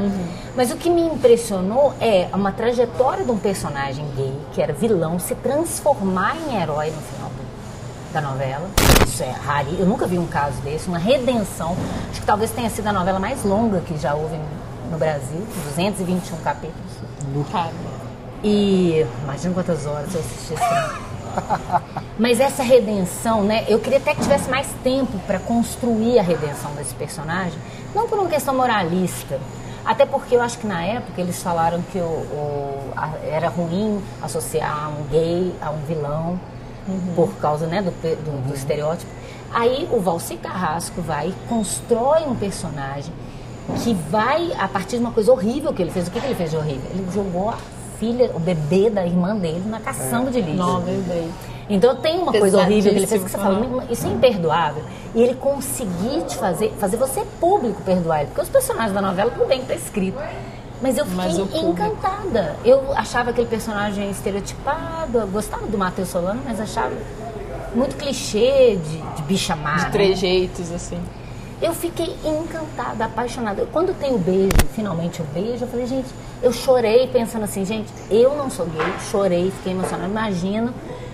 Mas o que me impressionou é uma trajetória de um personagem gay, que era vilão, se transformar em herói no final da novela. Isso é raro. Eu nunca vi um caso desse, uma redenção. Acho que talvez tenha sido a novela mais longa que já houve no Brasil, 221 capítulos. Cara. E imagina quantas horas eu assisti esse filme. Mas essa redenção, né? Eu queria até que tivesse mais tempo para construir a redenção desse personagem, não por uma questão moralista, até porque eu acho que na época eles falaram que o, o a, era ruim associar um gay a um vilão uhum. por causa né, do, do, uhum. do estereótipo. Aí o Valci Carrasco vai e constrói um personagem que vai, a partir de uma coisa horrível que ele fez. O que, que ele fez de horrível? Ele jogou a filha, o bebê da irmã dele na caçamba é. de lixo. Não, bebê. Então tem uma coisa horrível que ele fez que você fala, isso é imperdoável. E ele conseguir te fazer, fazer você público perdoar ele. Porque os personagens da novela, tudo bem que tá escrito. Mas eu fiquei mas encantada. Eu achava aquele personagem estereotipado, gostava do Matheus Solano, mas achava muito clichê de, de bicha má. De né? trejeitos, assim. Eu fiquei encantada, apaixonada. Quando tem o beijo, finalmente o beijo, eu falei, gente, eu chorei pensando assim, gente, eu não sou gay, chorei, fiquei emocionada. Imagina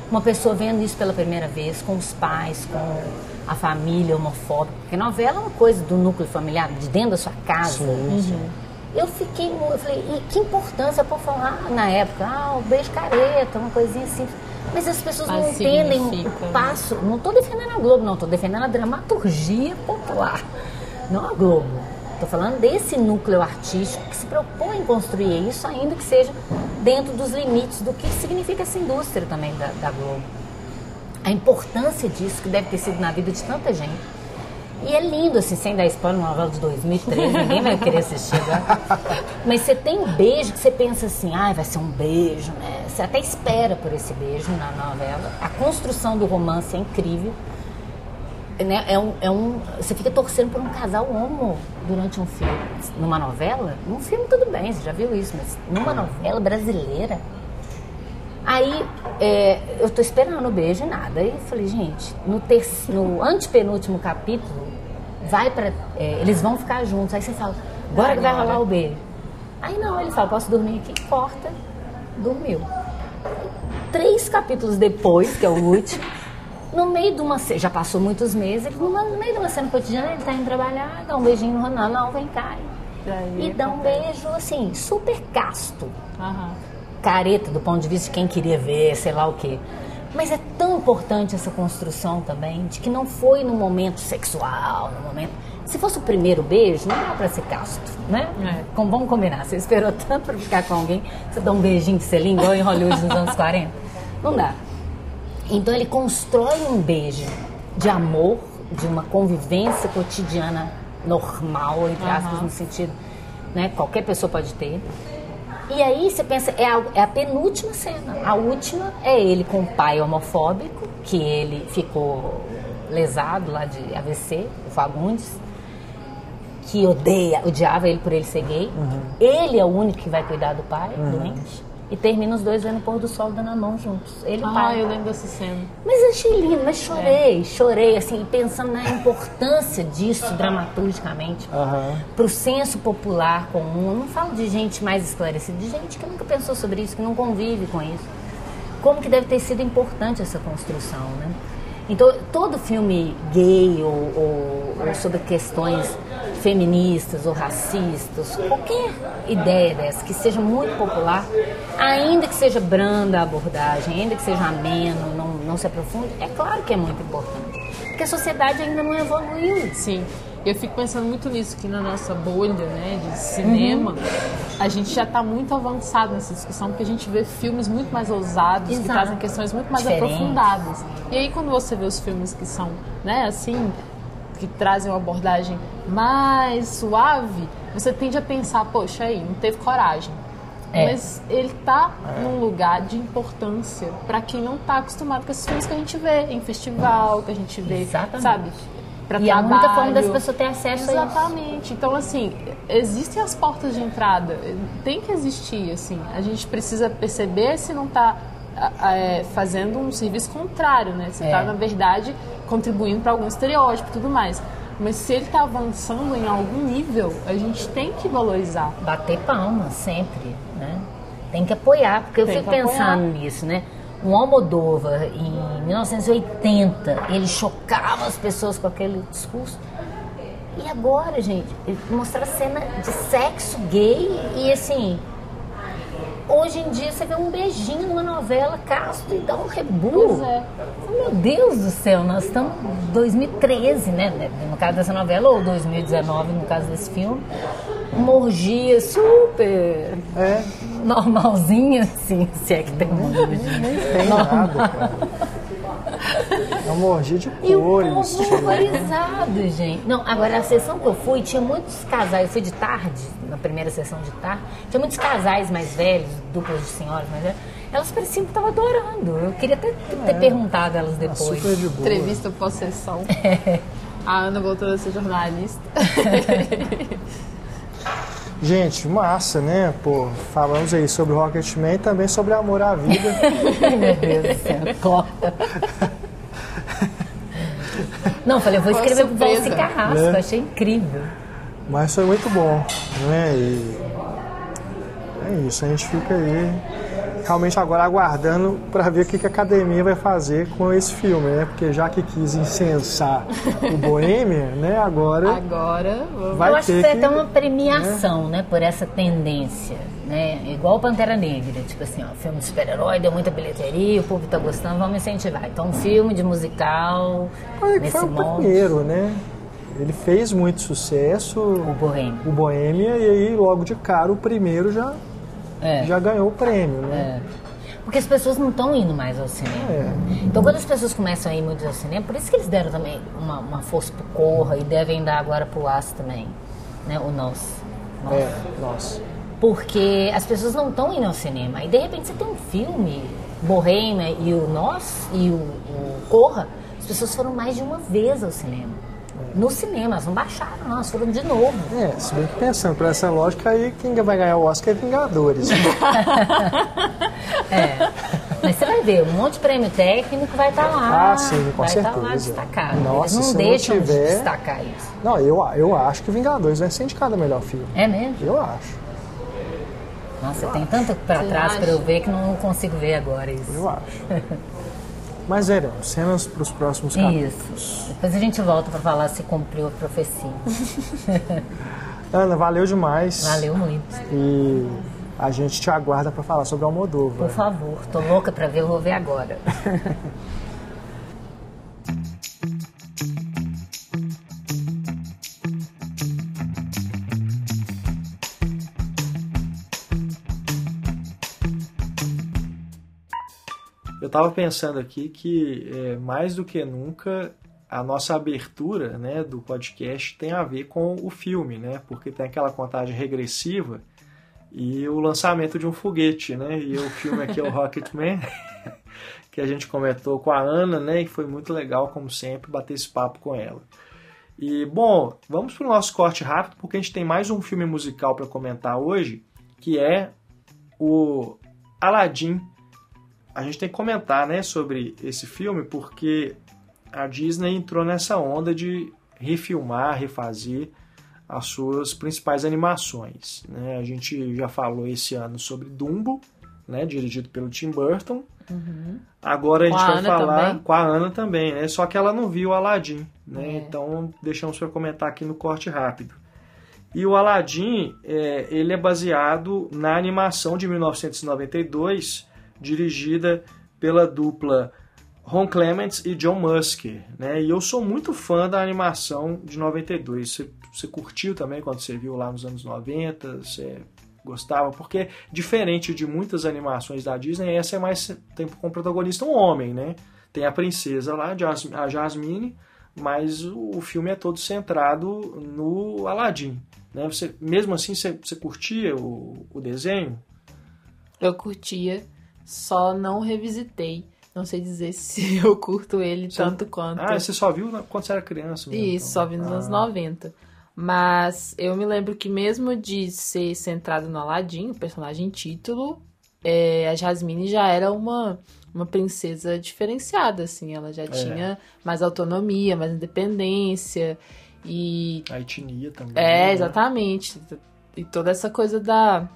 uma pessoa vendo isso pela primeira vez, com os pais, com a família homofóbica. Porque novela é uma coisa do núcleo familiar, de dentro da sua casa. Sim, sim. Uhum. Eu fiquei, eu falei, e que importância por falar na época, ah, o beijo careta, uma coisinha assim. Mas as pessoas Mas não entendem o passo. Não estou defendendo a Globo, não, estou defendendo a dramaturgia popular, não a Globo. Estou falando desse núcleo artístico que se propõe em construir isso, ainda que seja dentro dos limites do que significa essa indústria também da, da Globo. A importância disso que deve ter sido na vida de tanta gente. E é lindo, assim, sem dar spoiler, uma novela de 2003, ninguém vai querer assistir agora. Mas você tem um beijo que você pensa assim, ah, vai ser um beijo, né? Você até espera por esse beijo na novela. A construção do romance é incrível né, é um, é um, você fica torcendo por um casal homo durante um filme. Numa novela, num filme tudo bem, você já viu isso, mas numa novela brasileira. Aí é, eu tô esperando o beijo e nada. Aí falei, gente, no, ter, no antepenúltimo capítulo, vai para é, eles vão ficar juntos. Aí você fala, agora que vai rolar o beijo. Aí não, ele fala, posso dormir aqui? Corta, dormiu. Três capítulos depois, que é o último, no meio de uma já passou muitos meses, no meio de uma cena cotidiana, ele tá indo trabalhar, dá um beijinho no Ronaldo, não, vem cá. E, e dá um beijo, assim, super casto. Uhum. Careta, do ponto de vista de quem queria ver, sei lá o quê. Mas é tão importante essa construção também, de que não foi no momento sexual, no momento. Se fosse o primeiro beijo, não dá pra ser casto, né? É. Como, vamos combinar, você esperou tanto pra ficar com alguém, você dá um beijinho de selinho, igual em Hollywood nos anos 40. Não dá. Então ele constrói um beijo de amor, de uma convivência cotidiana normal, entre aspas, uhum. no sentido, né? Qualquer pessoa pode ter. E aí você pensa, é a, é a, penúltima cena. A última é ele com o pai homofóbico, que ele ficou lesado lá de AVC, o Fagundes, que odeia, odiava ele por ele ser gay. Uhum. Ele é o único que vai cuidar do pai, uhum. doente. E termina os dois vendo o pôr do sol dando a mão juntos. Ele ah, pai. eu lembro dessa cena. Mas eu achei lindo, mas chorei, é. chorei, assim, pensando na importância disso dramaturgicamente uhum. para o senso popular comum. Eu não falo de gente mais esclarecida, de gente que nunca pensou sobre isso, que não convive com isso. Como que deve ter sido importante essa construção, né? Então, todo filme gay ou, ou, ou sobre questões feministas ou racistas, qualquer ideia dessa que seja muito popular, ainda que seja branda a abordagem, ainda que seja ameno, não, não se aprofunde, é claro que é muito importante. Porque a sociedade ainda não evoluiu. Sim. Eu fico pensando muito nisso, que na nossa bolha né, de cinema, uhum. a gente já está muito avançado nessa discussão, porque a gente vê filmes muito mais ousados, Exato. que trazem questões muito mais Diferente. aprofundadas. E aí quando você vê os filmes que são, né, assim, que trazem uma abordagem mais suave, você tende a pensar, poxa, aí, não teve coragem. É. Mas ele tá é. num lugar de importância para quem não tá acostumado com esses filmes que a gente vê em festival, que a gente vê, Exatamente. sabe? Pra e trabalho. a única forma das pessoas ter acesso Exatamente. a isso. Exatamente. Então, assim, existem as portas de entrada. Tem que existir, assim. A gente precisa perceber se não está é, fazendo um serviço contrário, né? Se está, é. na verdade, contribuindo para algum estereótipo e tudo mais. Mas se ele está avançando em algum nível, a gente tem que valorizar. Bater palma sempre, né? Tem que apoiar, porque eu tem fico pensando apoiar. nisso, né? Um Almodóvar, em 1980, ele chocava as pessoas com aquele discurso. E agora, gente, mostrar cena de sexo gay e assim. Hoje em dia você vê um beijinho numa novela, casto e dá um rebu. É. Meu Deus do céu, nós estamos em 2013, né? No caso dessa novela, ou 2019, no caso desse filme. Uma orgia super é. normalzinha, assim, se é que tem uma orgia. Nem tem nada, cara. É uma orgia de cores. E o povo horrorizado, gente. Não, agora a sessão que eu fui, tinha muitos casais, eu fui de tarde, na primeira sessão de tarde, tinha muitos casais mais velhos, duplas de senhoras mais velhas, elas pareciam que estavam adorando. Eu queria até ter é. perguntado a elas depois. super de boa. Entrevista pós-sessão. É. A Ana voltou a ser jornalista. Gente, massa, né? Pô, falamos aí sobre Rocketman e também sobre amor à vida. Meu Deus do céu, corta. Não, falei, eu vou escrever pro Valci Carrasco, né? achei incrível. Mas foi muito bom, né? E é isso, a gente fica aí realmente agora aguardando para ver o que, que a academia vai fazer com esse filme, né? Porque já que quis incensar o Boêmia, né? Agora. Agora vai Eu acho que vai ter uma premiação, né? né? Por essa tendência, né? Igual Pantera Negra, tipo assim, ó, filme de super-herói deu muita bilheteria, o público tá gostando, vamos incentivar. Então, um filme de musical. Foi, nesse foi o primeiro, né? Ele fez muito sucesso. O Boêmia. O Boêmia, e aí logo de cara o primeiro já é. já ganhou o prêmio, né? É. Porque as pessoas não estão indo mais ao cinema. É. Então, quando as pessoas começam a ir muito ao cinema, por isso que eles deram também uma, uma força pro Corra e devem dar agora pro Aço também, né? O Nós. Nós. É, Nós. Porque as pessoas não estão indo ao cinema. E, de repente, você tem um filme, Bohemia e o Nós e o, o Corra, as pessoas foram mais de uma vez ao cinema no cinema, elas não baixaram, não, elas foram de novo. É, se bem que pensando por essa lógica aí, quem vai ganhar o Oscar é Vingadores. é. Mas você vai ver, um monte de prêmio técnico vai estar tá lá. Ah, sim, com vai certeza. Vai estar lá destacado. Nossa, Eles não se deixam não tiver... de destacar isso. Não, eu, eu acho que Vingadores vai ser indicado o melhor filme. É mesmo? Eu acho. Nossa, eu tem acho. tanto para trás para eu ver que não consigo ver agora isso. Eu acho. Mas eram cenas para os próximos capítulos. Isso. Depois a gente volta para falar se cumpriu a profecia. Ana, valeu demais. Valeu muito. E a gente te aguarda para falar sobre Almodóvar. Por favor, tô louca para ver, eu vou ver agora. estava pensando aqui que é, mais do que nunca a nossa abertura né, do podcast tem a ver com o filme, né? Porque tem aquela contagem regressiva e o lançamento de um foguete, né? E o filme aqui é o Rocketman, que a gente comentou com a Ana, né? E foi muito legal, como sempre, bater esse papo com ela. E, bom, vamos para o nosso corte rápido, porque a gente tem mais um filme musical para comentar hoje, que é o Aladdin, a gente tem que comentar né, sobre esse filme porque a Disney entrou nessa onda de refilmar, refazer as suas principais animações. Né? A gente já falou esse ano sobre Dumbo, né, dirigido pelo Tim Burton. Uhum. Agora a gente vai falar também. com a Ana também, né? Só que ela não viu o Aladdin, né? É. Então deixamos para comentar aqui no corte rápido. E o Aladdin, é, ele é baseado na animação de 1992 dirigida pela dupla Ron Clements e John Musker, né? E eu sou muito fã da animação de 92. Você, você curtiu também quando você viu lá nos anos 90? Você gostava? Porque diferente de muitas animações da Disney, essa é mais tem como protagonista um homem, né? Tem a princesa lá, a Jasmine, mas o filme é todo centrado no Aladdin. Né? Você, mesmo assim, você, você curtia o, o desenho? Eu curtia só não revisitei. Não sei dizer se eu curto ele você... tanto quanto. Ah, você só viu quando você era criança mesmo, Isso, então. só vi nos ah. anos 90. Mas eu me lembro que mesmo de ser centrado no Aladdin, o personagem título, é, a Jasmine já era uma, uma princesa diferenciada, assim. Ela já é. tinha mais autonomia, mais independência e... A etnia também. É, né? exatamente. E toda essa coisa da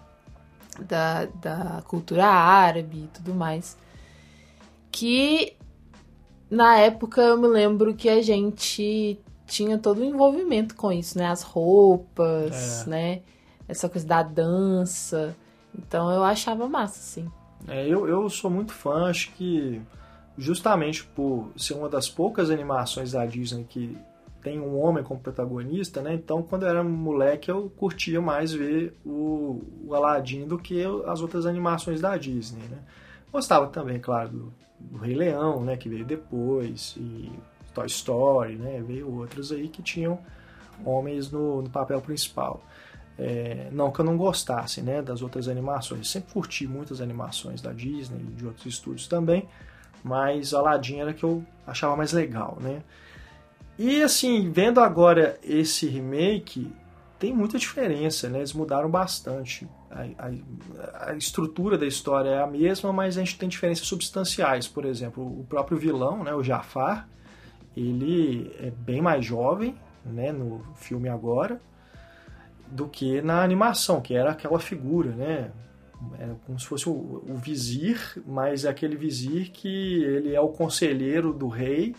da, da cultura árabe e tudo mais. Que na época eu me lembro que a gente tinha todo o envolvimento com isso, né? As roupas, é. né? Essa coisa da dança. Então eu achava massa, sim. É, eu, eu sou muito fã, acho que justamente por ser uma das poucas animações da Disney que tem um homem como protagonista, né? Então, quando eu era moleque, eu curtia mais ver o, o Aladdin do que as outras animações da Disney, né? Gostava também, claro, do, do Rei Leão, né? Que veio depois, e Toy Story, né? Veio outros aí que tinham homens no, no papel principal. É, não que eu não gostasse, né? Das outras animações. Eu sempre curti muitas animações da Disney e de outros estúdios também, mas Aladdin era que eu achava mais legal, né? E assim, vendo agora esse remake, tem muita diferença, né? Eles mudaram bastante. A, a, a, estrutura da história é a mesma, mas a gente tem diferenças substanciais. Por exemplo, o próprio vilão, né, o Jafar, ele é bem mais jovem, né, no filme agora, do que na animação, que era aquela figura, né? Como se fosse o, o vizir, mas é aquele vizir que ele é o conselheiro do rei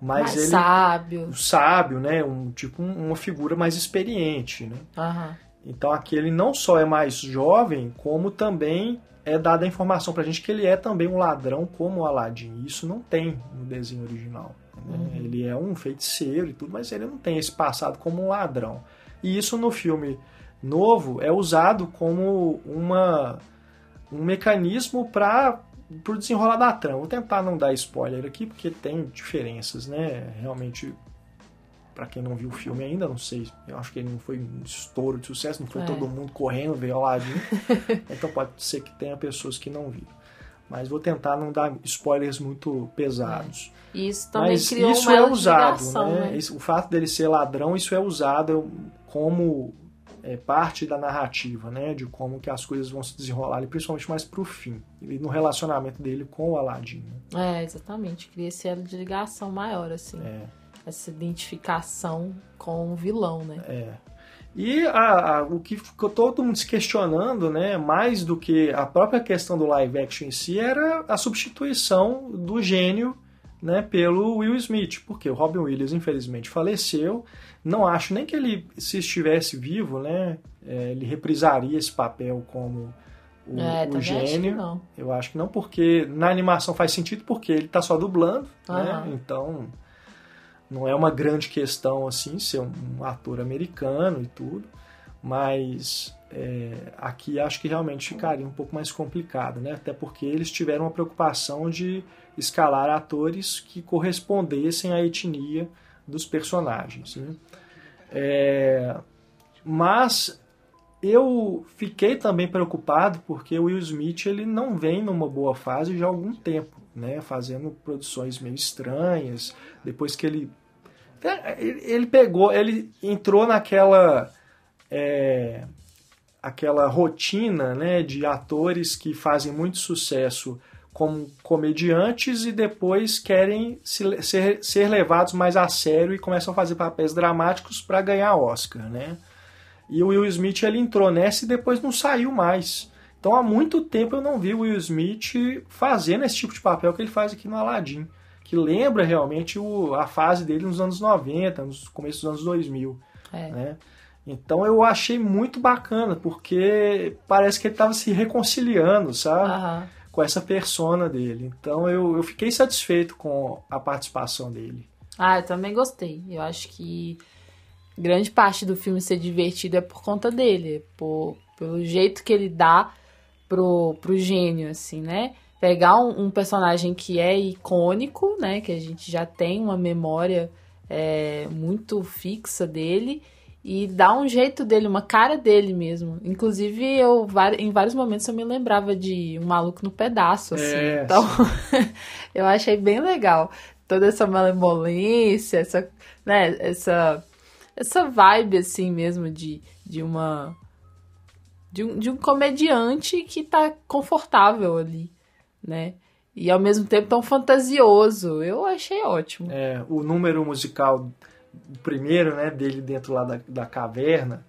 mas mais ele sábio, sábio, né? Um tipo uma figura mais experiente, né? Uhum. Então aqui ele não só é mais jovem, como também é dada a informação pra gente que ele é também um ladrão como o Aladdin. Isso não tem no desenho original. Né? Uhum. Ele é um feiticeiro e tudo, mas ele não tem esse passado como um ladrão. E isso no filme novo é usado como uma um mecanismo para por desenrolar da trama. Vou tentar não dar spoiler aqui, porque tem diferenças, né? Realmente, para quem não viu o filme ainda, não sei, eu acho que ele não foi um estouro de sucesso, não foi é. todo mundo correndo ver Aladdin. então pode ser que tenha pessoas que não viram. Mas vou tentar não dar spoilers muito pesados. É. Isso também Mas criou isso uma é usado, né? né? O fato dele ser ladrão, isso é usado como é, parte da narrativa, né, de como que as coisas vão se desenrolar, ali, principalmente mais pro fim, e no relacionamento dele com o Aladdin. Né? É, exatamente, cria esse elo de ligação maior, assim, é. essa identificação com o vilão, né. É. E a, a, o que ficou todo mundo se questionando, né, mais do que a própria questão do live action em si, era a substituição do gênio né, pelo Will Smith, porque o Robin Williams infelizmente faleceu. Não acho nem que ele, se estivesse vivo, né, é, ele reprisaria esse papel como o, é, o gênio. Acho Eu acho que não, porque na animação faz sentido porque ele está só dublando, uhum. né? Então não é uma grande questão assim ser um, um ator americano e tudo, mas é, aqui acho que realmente ficaria um pouco mais complicado, né? Até porque eles tiveram uma preocupação de escalar atores que correspondessem à etnia dos personagens. Né? É, mas eu fiquei também preocupado porque o Will Smith ele não vem numa boa fase já há algum tempo, né? Fazendo produções meio estranhas. Depois que ele ele pegou, ele entrou naquela é, aquela rotina, né, de atores que fazem muito sucesso como comediantes e depois querem se, ser, ser levados mais a sério e começam a fazer papéis dramáticos para ganhar Oscar, né? E o Will Smith ele entrou nessa e depois não saiu mais. Então há muito tempo eu não vi o Will Smith fazendo esse tipo de papel que ele faz aqui no Aladdin, que lembra realmente o, a fase dele nos anos 90, nos começos dos anos 2000, é. né? Então eu achei muito bacana, porque parece que ele estava se reconciliando, sabe? Uhum com essa persona dele. Então eu, eu fiquei satisfeito com a participação dele. Ah, eu também gostei. Eu acho que grande parte do filme ser divertido é por conta dele, por, pelo jeito que ele dá pro, pro gênio, assim, né? Pegar um, um personagem que é icônico, né? Que a gente já tem uma memória é, muito fixa dele e dá um jeito dele, uma cara dele mesmo. Inclusive, eu em vários momentos eu me lembrava de um maluco no pedaço, assim. É, então, eu achei bem legal toda essa malemolência, essa, né, essa essa vibe assim mesmo de, de uma de um, de um comediante que tá confortável ali, né? E ao mesmo tempo tão fantasioso. Eu achei ótimo. É, o número musical o primeiro, né, dele dentro lá da, da caverna,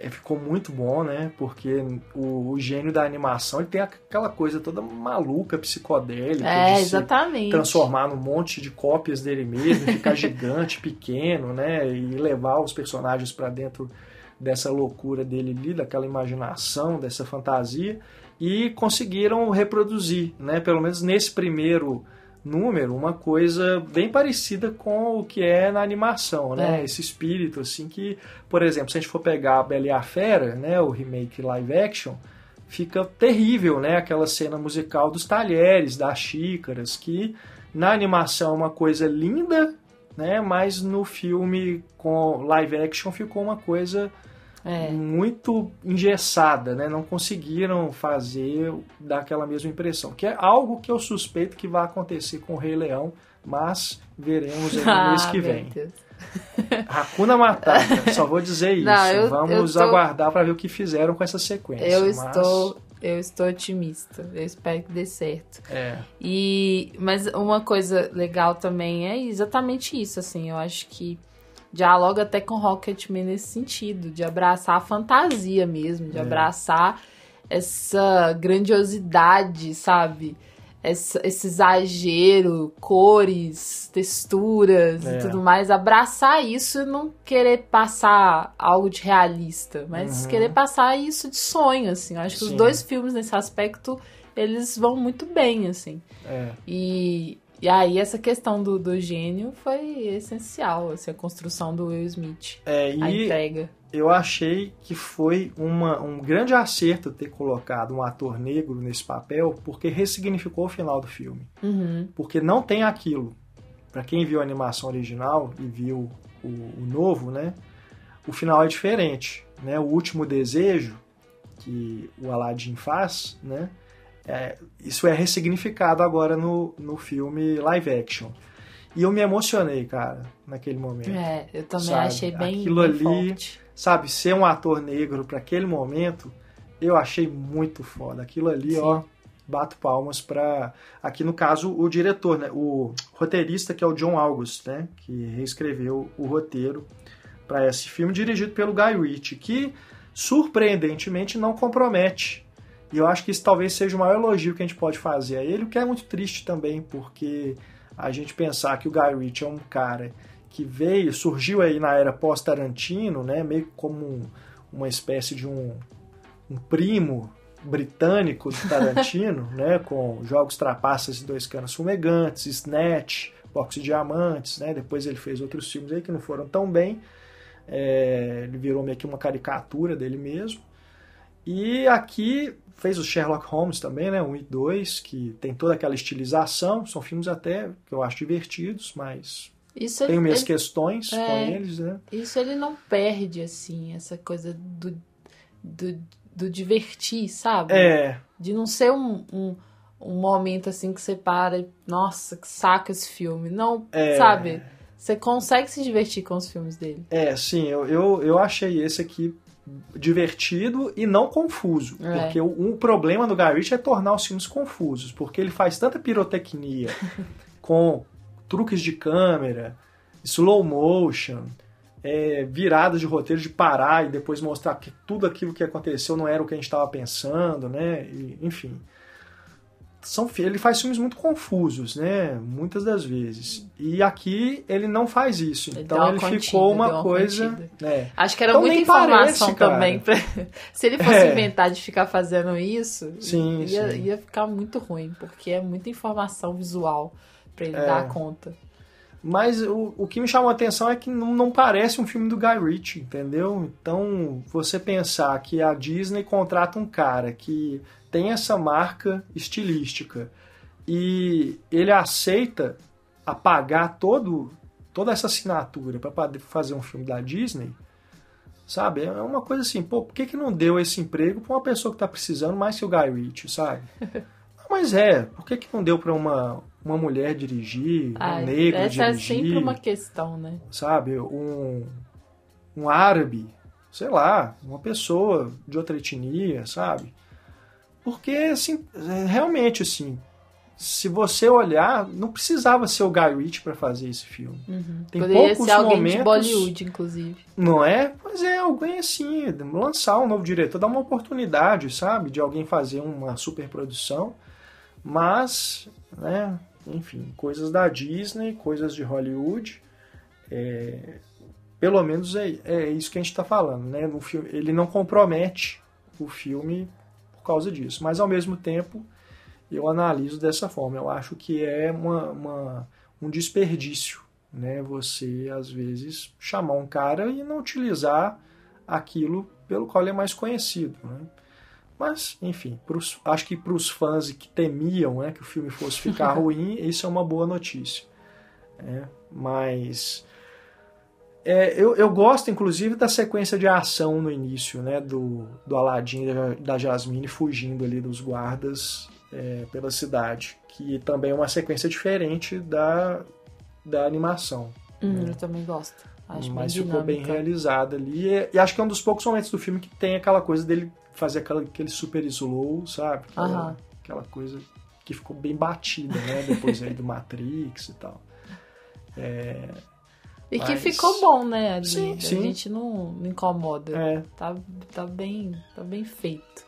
é, ficou muito bom, né? Porque o, o, gênio da animação ele tem aquela coisa toda maluca, psicodélica. É, de exatamente. transformar num monte de cópias dele mesmo, ficar gigante, pequeno, né? E levar os personagens para dentro dessa loucura dele ali, daquela imaginação, dessa fantasia. E conseguiram reproduzir, né? Pelo menos nesse primeiro número uma coisa bem parecida com o que é na animação, né? É. Esse espírito, assim, que, por exemplo, se a gente for pegar a Bela e a Fera, né? O remake live action, fica terrível, né? Aquela cena musical dos talheres, das xícaras, que na animação é uma coisa linda, né? Mas no filme com live action ficou uma coisa é. muito engessada, né? Não conseguiram fazer daquela mesma impressão. Que é algo que eu suspeito que vai acontecer com o Rei Leão, mas veremos aí no ah, mês que vem. Hakuna Matata, só vou dizer isso. Não, eu, Vamos eu tô... aguardar para ver o que fizeram com essa sequência. Eu mas... estou eu estou otimista. Eu espero que dê certo. É. E mas uma coisa legal também é exatamente isso, assim, eu acho que dialoga até com Rocketman nesse sentido, de abraçar a fantasia mesmo, de é. abraçar essa grandiosidade, sabe? Esse, esse exagero, cores, texturas é. e tudo mais, abraçar isso e não querer passar algo de realista, mas uhum. querer passar isso de sonho, assim. Eu acho que Sim. os dois filmes nesse aspecto, eles vão muito bem, assim. É. E e aí essa questão do, do gênio foi essencial, assim, a construção do Will Smith. É, e a entrega. Eu achei que foi uma, um grande acerto ter colocado um ator negro nesse papel, porque ressignificou o final do filme. Uhum. Porque não tem aquilo. Para quem viu a animação original e viu o, o novo, né? O final é diferente, né? O último desejo que o Aladdin faz, né? É, isso é ressignificado agora no, no filme live action. E eu me emocionei, cara, naquele momento. É, eu também sabe? achei bem Aquilo bem ali, forte. sabe, ser um ator negro para aquele momento, eu achei muito foda. Aquilo ali, Sim. ó, bato palmas para aqui no caso o diretor, né, o roteirista que é o John August, né, que reescreveu o roteiro para esse filme dirigido pelo Guy Ritchie, que surpreendentemente não compromete e eu acho que isso talvez seja o maior elogio que a gente pode fazer a ele, o que é muito triste também, porque a gente pensar que o Guy Ritchie é um cara que veio, surgiu aí na era pós-Tarantino, né, meio como um, uma espécie de um, um primo britânico do Tarantino, né, com Jogos Trapaças e Dois Canas Fumegantes, Snatch, Boxe Diamantes, né, depois ele fez outros filmes aí que não foram tão bem, é, ele virou meio que uma caricatura dele mesmo, e aqui fez o Sherlock Holmes também, né? Um e dois, que tem toda aquela estilização. São filmes até que eu acho divertidos, mas isso tem minhas ele, questões é, com eles, né? Isso ele não perde, assim, essa coisa do, do, do divertir, sabe? É. De não ser um, um, um, momento assim que você para e, nossa, que saco esse filme. Não, é. sabe? Você consegue se divertir com os filmes dele. É, sim, eu, eu, eu achei esse aqui divertido e não confuso. É. Porque um problema do Guy Ritchie é tornar os filmes confusos, porque ele faz tanta pirotecnia com truques de câmera, slow motion, é, viradas de roteiro de parar e depois mostrar que tudo aquilo que aconteceu não era o que a gente estava pensando, né? E, enfim são ele faz filmes muito confusos, né? Muitas das vezes. E aqui ele não faz isso. Então ele contida, ficou uma, uma coisa. Né? Acho que era então, muita informação parece, também. Pra... Se ele fosse é. inventar de ficar fazendo isso, sim, ia, sim. ia ficar muito ruim, porque é muita informação visual para ele é. dar conta. Mas o, o que me chamou a atenção é que não, não parece um filme do Guy Ritchie, entendeu? Então, você pensar que a Disney contrata um cara que tem essa marca estilística e ele aceita apagar todo, toda essa assinatura para fazer um filme da Disney, sabe? É uma coisa assim, pô, por que, que não deu esse emprego para uma pessoa que está precisando mais que o Guy Ritchie, sabe? Mas é, por que, que não deu para uma, uma mulher dirigir, um negro essa dirigir? é sempre uma questão, né? Sabe, um, um árabe, sei lá, uma pessoa de outra etnia, sabe? Porque, assim, realmente, assim, se você olhar, não precisava ser o Guy Ritchie para fazer esse filme. Uhum. Tem Poderia poucos ser alguém momentos, de Bollywood, inclusive. Não é? Mas é alguém assim, lançar um novo diretor, dar uma oportunidade, sabe, de alguém fazer uma super produção. Mas, né, enfim, coisas da Disney, coisas de Hollywood. É, pelo menos é, é isso que a gente está falando, né? No filme, ele não compromete o filme por causa disso, mas ao mesmo tempo eu analiso dessa forma. Eu acho que é uma, uma, um desperdício, né? Você às vezes chamar um cara e não utilizar aquilo pelo qual ele é mais conhecido, né? Mas, enfim, pros, acho que para os fãs que temiam né, que o filme fosse ficar ruim, isso é uma boa notícia. É, mas é, eu, eu gosto, inclusive, da sequência de ação no início, né? Do, do Aladdin e da Jasmine fugindo ali dos guardas é, pela cidade. Que também é uma sequência diferente da, da animação. Hum, né? Eu também gosto. Acho Mas ficou bem realizada ali. E, e, acho que é um dos poucos momentos do filme que tem aquela coisa dele fazer aquela, aquele super slow, sabe? Aquela, aquela coisa que ficou bem batida, né? Depois aí do Matrix e tal. É, e mas... que ficou bom, né? Ali. Sim, a sim. gente não, não incomoda. É. Tá, tá, bem, tá bem feito.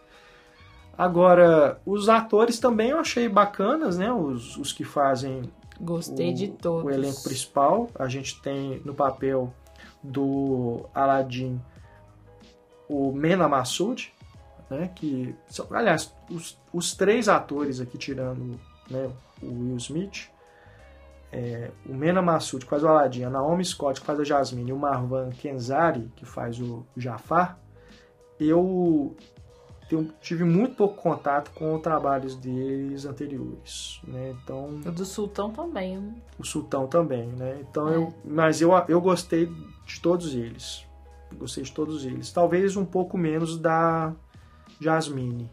Agora, os atores também eu achei bacanas, né? Os, os que fazem. Gostei o, de todos. O elenco principal. A gente tem no papel do Aladdin o Mena Massoud, né? Que, aliás, os, os três atores aqui, tirando né, o Will Smith, é, o Mena Massoud, que faz o Aladdin, a Naomi Scott, que faz a Jasmine, e o Marwan Kenzari, que faz o Jafar, eu tenho, tive muito pouco contato com os trabalhos deles anteriores, né? Então o do Sultão também. O Sultão também, né? Então é. eu, mas eu, eu gostei de todos eles, gostei de todos eles. Talvez um pouco menos da Jasmine.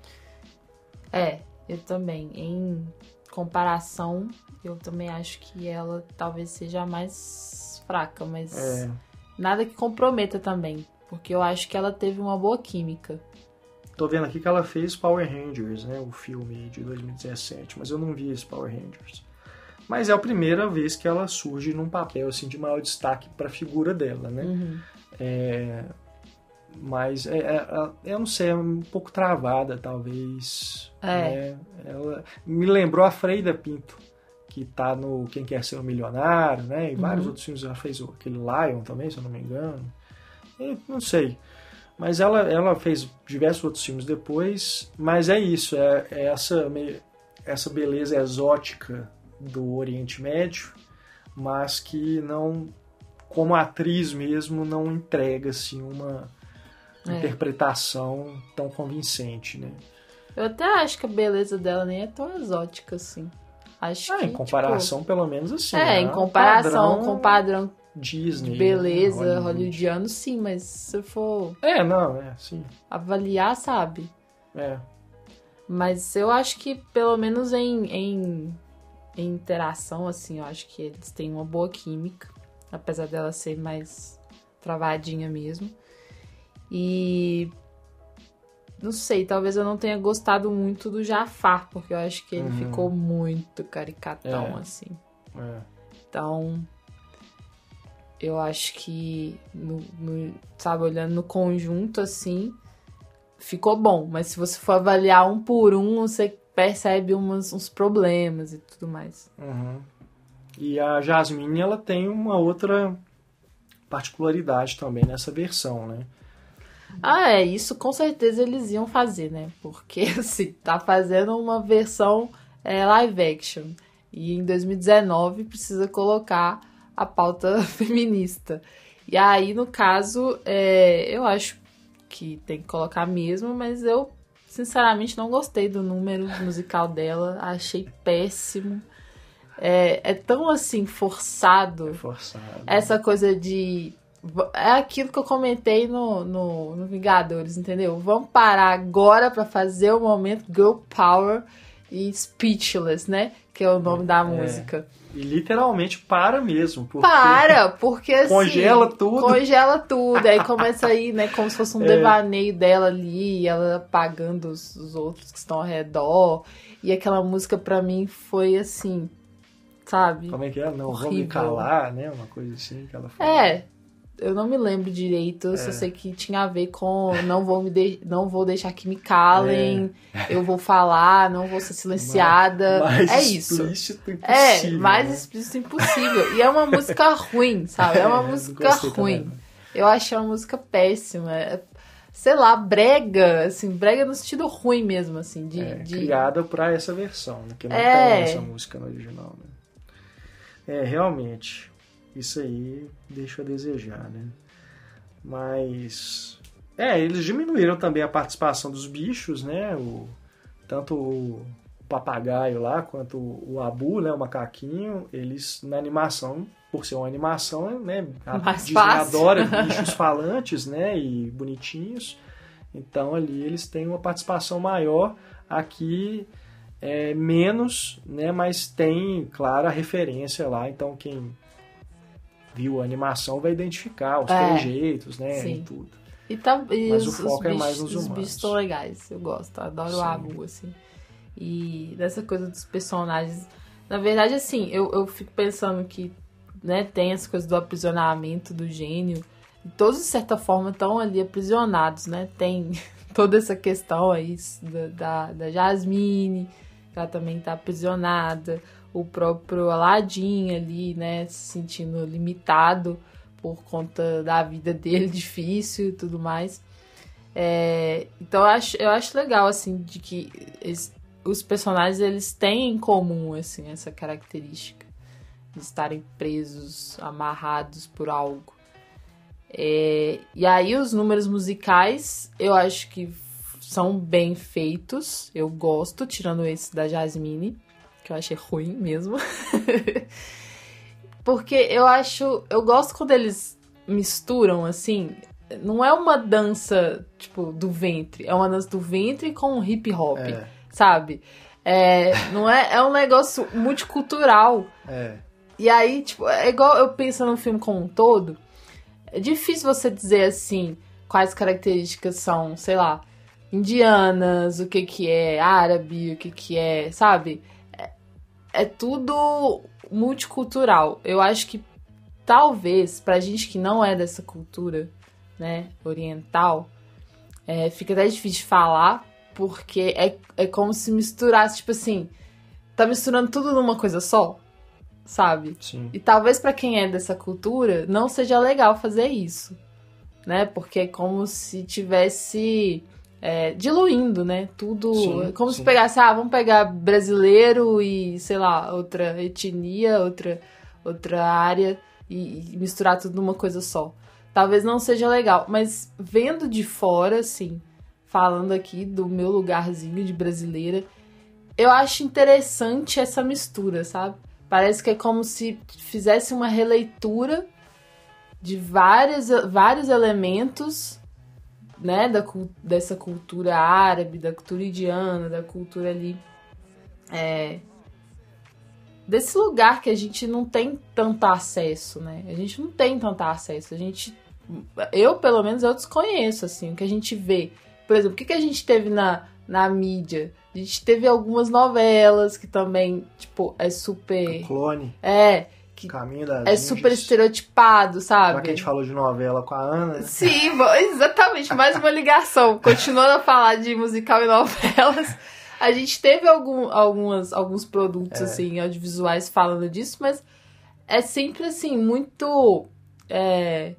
É, eu também. Em comparação, eu também acho que ela talvez seja mais fraca, mas é. nada que comprometa também, porque eu acho que ela teve uma boa química. Tô vendo aqui que ela fez Power Rangers, né, o filme de 2017, mas eu não vi esse Power Rangers. Mas é a primeira vez que ela surge num papel assim de maior destaque para a figura dela, né? Uhum. É, mas é, é, é, eu não sei, é um pouco travada, talvez. É. Né? Ela me lembrou a Freida Pinto, que tá no Quem Quer Ser um Milionário, né? E uhum. vários outros filmes. Ela fez aquele Lion também, se eu não me engano. Não sei. Mas ela, ela fez diversos outros filmes depois. Mas é isso, é, é essa, essa beleza exótica do Oriente Médio, mas que não, como atriz mesmo, não entrega assim uma é. interpretação tão convincente, né? Eu até acho que a beleza dela nem é tão exótica assim. Acho ah, que, em comparação, tipo, pelo menos assim. É, né? em comparação padrão com o padrão Disney. De beleza, Hollywood. hollywoodiano, sim, mas se for. É, não, é, sim. Avaliar, sabe? É. Mas eu acho que, pelo menos em, em, em interação, assim, eu acho que eles têm uma boa química. Apesar dela ser mais travadinha mesmo. E não sei, talvez eu não tenha gostado muito do Jafar, porque eu acho que ele uhum. ficou muito caricatão, é. assim. É. Então, eu acho que, no, no, sabe, olhando no conjunto, assim, ficou bom. Mas se você for avaliar um por um, você percebe umas, uns problemas e tudo mais. Uhum. E a Jasmine, ela tem uma outra particularidade também nessa versão, né? Ah, é, isso com certeza eles iam fazer, né? Porque, assim, tá fazendo uma versão é, live action. E em 2019 precisa colocar a pauta feminista. E aí, no caso, é, eu acho que tem que colocar mesmo, mas eu, sinceramente, não gostei do número musical dela. Achei péssimo. É, é tão, assim, forçado. É forçado. Essa coisa de é aquilo que eu comentei no, no, no Vingadores, entendeu? Vamos parar agora para fazer o momento Girl Power e Speechless, né? Que é o nome da música. E literalmente para mesmo. Porque Para, porque assim. Congela tudo. Congela tudo. Aí começa aí, né? Como se fosse um É. devaneio dela ali, ela apagando os, os outros que estão ao redor. E aquela música pra mim foi assim, sabe? Como é que é? Não, Horrível. calar, né? Uma coisa assim que ela fala. É. Eu não me lembro direito, eu É. só sei que tinha a ver com não vou me de- não vou deixar que me calem, eu vou falar, não vou ser silenciada. Mais é isso. explícito É, impossível, mais né? explícito impossível. E é uma música ruim, sabe? É uma É, música ruim. também, Eu achei uma música péssima. É, Sei lá, brega, assim, brega no sentido ruim mesmo, assim, de. É, de- criada pra essa versão, né? Que não É. tem essa música no original, né? É, realmente, isso aí deixa a desejar, né? Mas... É, eles diminuíram também a participação dos bichos, né? O, tanto o papagaio lá, quanto o abu, né? O macaquinho, eles na animação, por ser uma animação, né? A Mais Disney fácil. adora bichos falantes, né? E bonitinhos. Então ali eles têm uma participação maior. Aqui é menos, né? Mas tem, claro, a referência lá. Então quem viu a animação vai identificar os É, trejeitos, né? sim. E tudo. E, tá, e Mas o os, foco os é bichos, mais nos Os humanos. bichos são legais, eu gosto, adoro Sim. o Abu, assim. E dessa coisa dos personagens. Na verdade, assim, eu, eu fico pensando que né, tem essa coisa do aprisionamento do gênio. Todos, de certa forma, estão ali aprisionados, né? Tem toda essa questão aí da, da, da Jasmine, que ela também tá aprisionada. O próprio Aladdin ali, né, se sentindo limitado por conta da vida dele difícil e tudo mais. É, então eu acho, eu acho legal, assim, de que es- os personagens eles têm em comum, assim, essa característica de estarem presos, amarrados por algo. É, e aí os números musicais eu acho que são bem feitos, eu gosto, tirando esse da Jasmine, que eu achei ruim mesmo. Porque eu acho. Eu gosto quando eles misturam, assim. Não é uma dança, tipo, do ventre. É uma dança do ventre com hip hop, É, sabe? É, não é, é um negócio multicultural. é. E aí, tipo, é igual eu penso no filme como um todo. É difícil você dizer assim quais características são, sei lá, indianas, o que que é árabe, o que que é, sabe? É, tudo multicultural. Eu acho que talvez pra gente que não é dessa cultura, né, oriental, é, fica até difícil de falar, porque é, é como se misturasse, tipo assim, tá misturando tudo numa coisa só, sabe? Sim. E talvez pra quem é dessa cultura não seja legal fazer isso, né? Porque é como se tivesse é, diluindo, né? Tudo. Sim, é como sim. se pegasse, ah, vamos pegar brasileiro e, sei lá, outra etnia, outra, outra área e, e misturar tudo numa coisa só. Talvez não seja legal, mas vendo de fora, assim, falando aqui do meu lugarzinho de brasileira, eu acho interessante essa mistura, sabe? Parece que é como se fizesse uma releitura de vários, vários elementos né, da, dessa cultura árabe, da cultura indiana, da cultura ali. é, desse lugar que a gente não tem tanto acesso, né? A gente não tem tanto acesso. A gente. Eu, pelo menos, eu desconheço, assim, o que a gente vê. Por exemplo, o que, que a gente teve na, na mídia? A gente teve algumas novelas que também, tipo, é super. Clone, É, que Caminho das é Índias. super estereotipado, sabe? Já que a gente falou de novela com a Ana? Sim, exatamente, mais uma ligação. Continuando a falar de musical e novelas, a gente teve algum, algumas, alguns produtos É. assim, audiovisuais falando disso, mas é sempre assim, muito. é,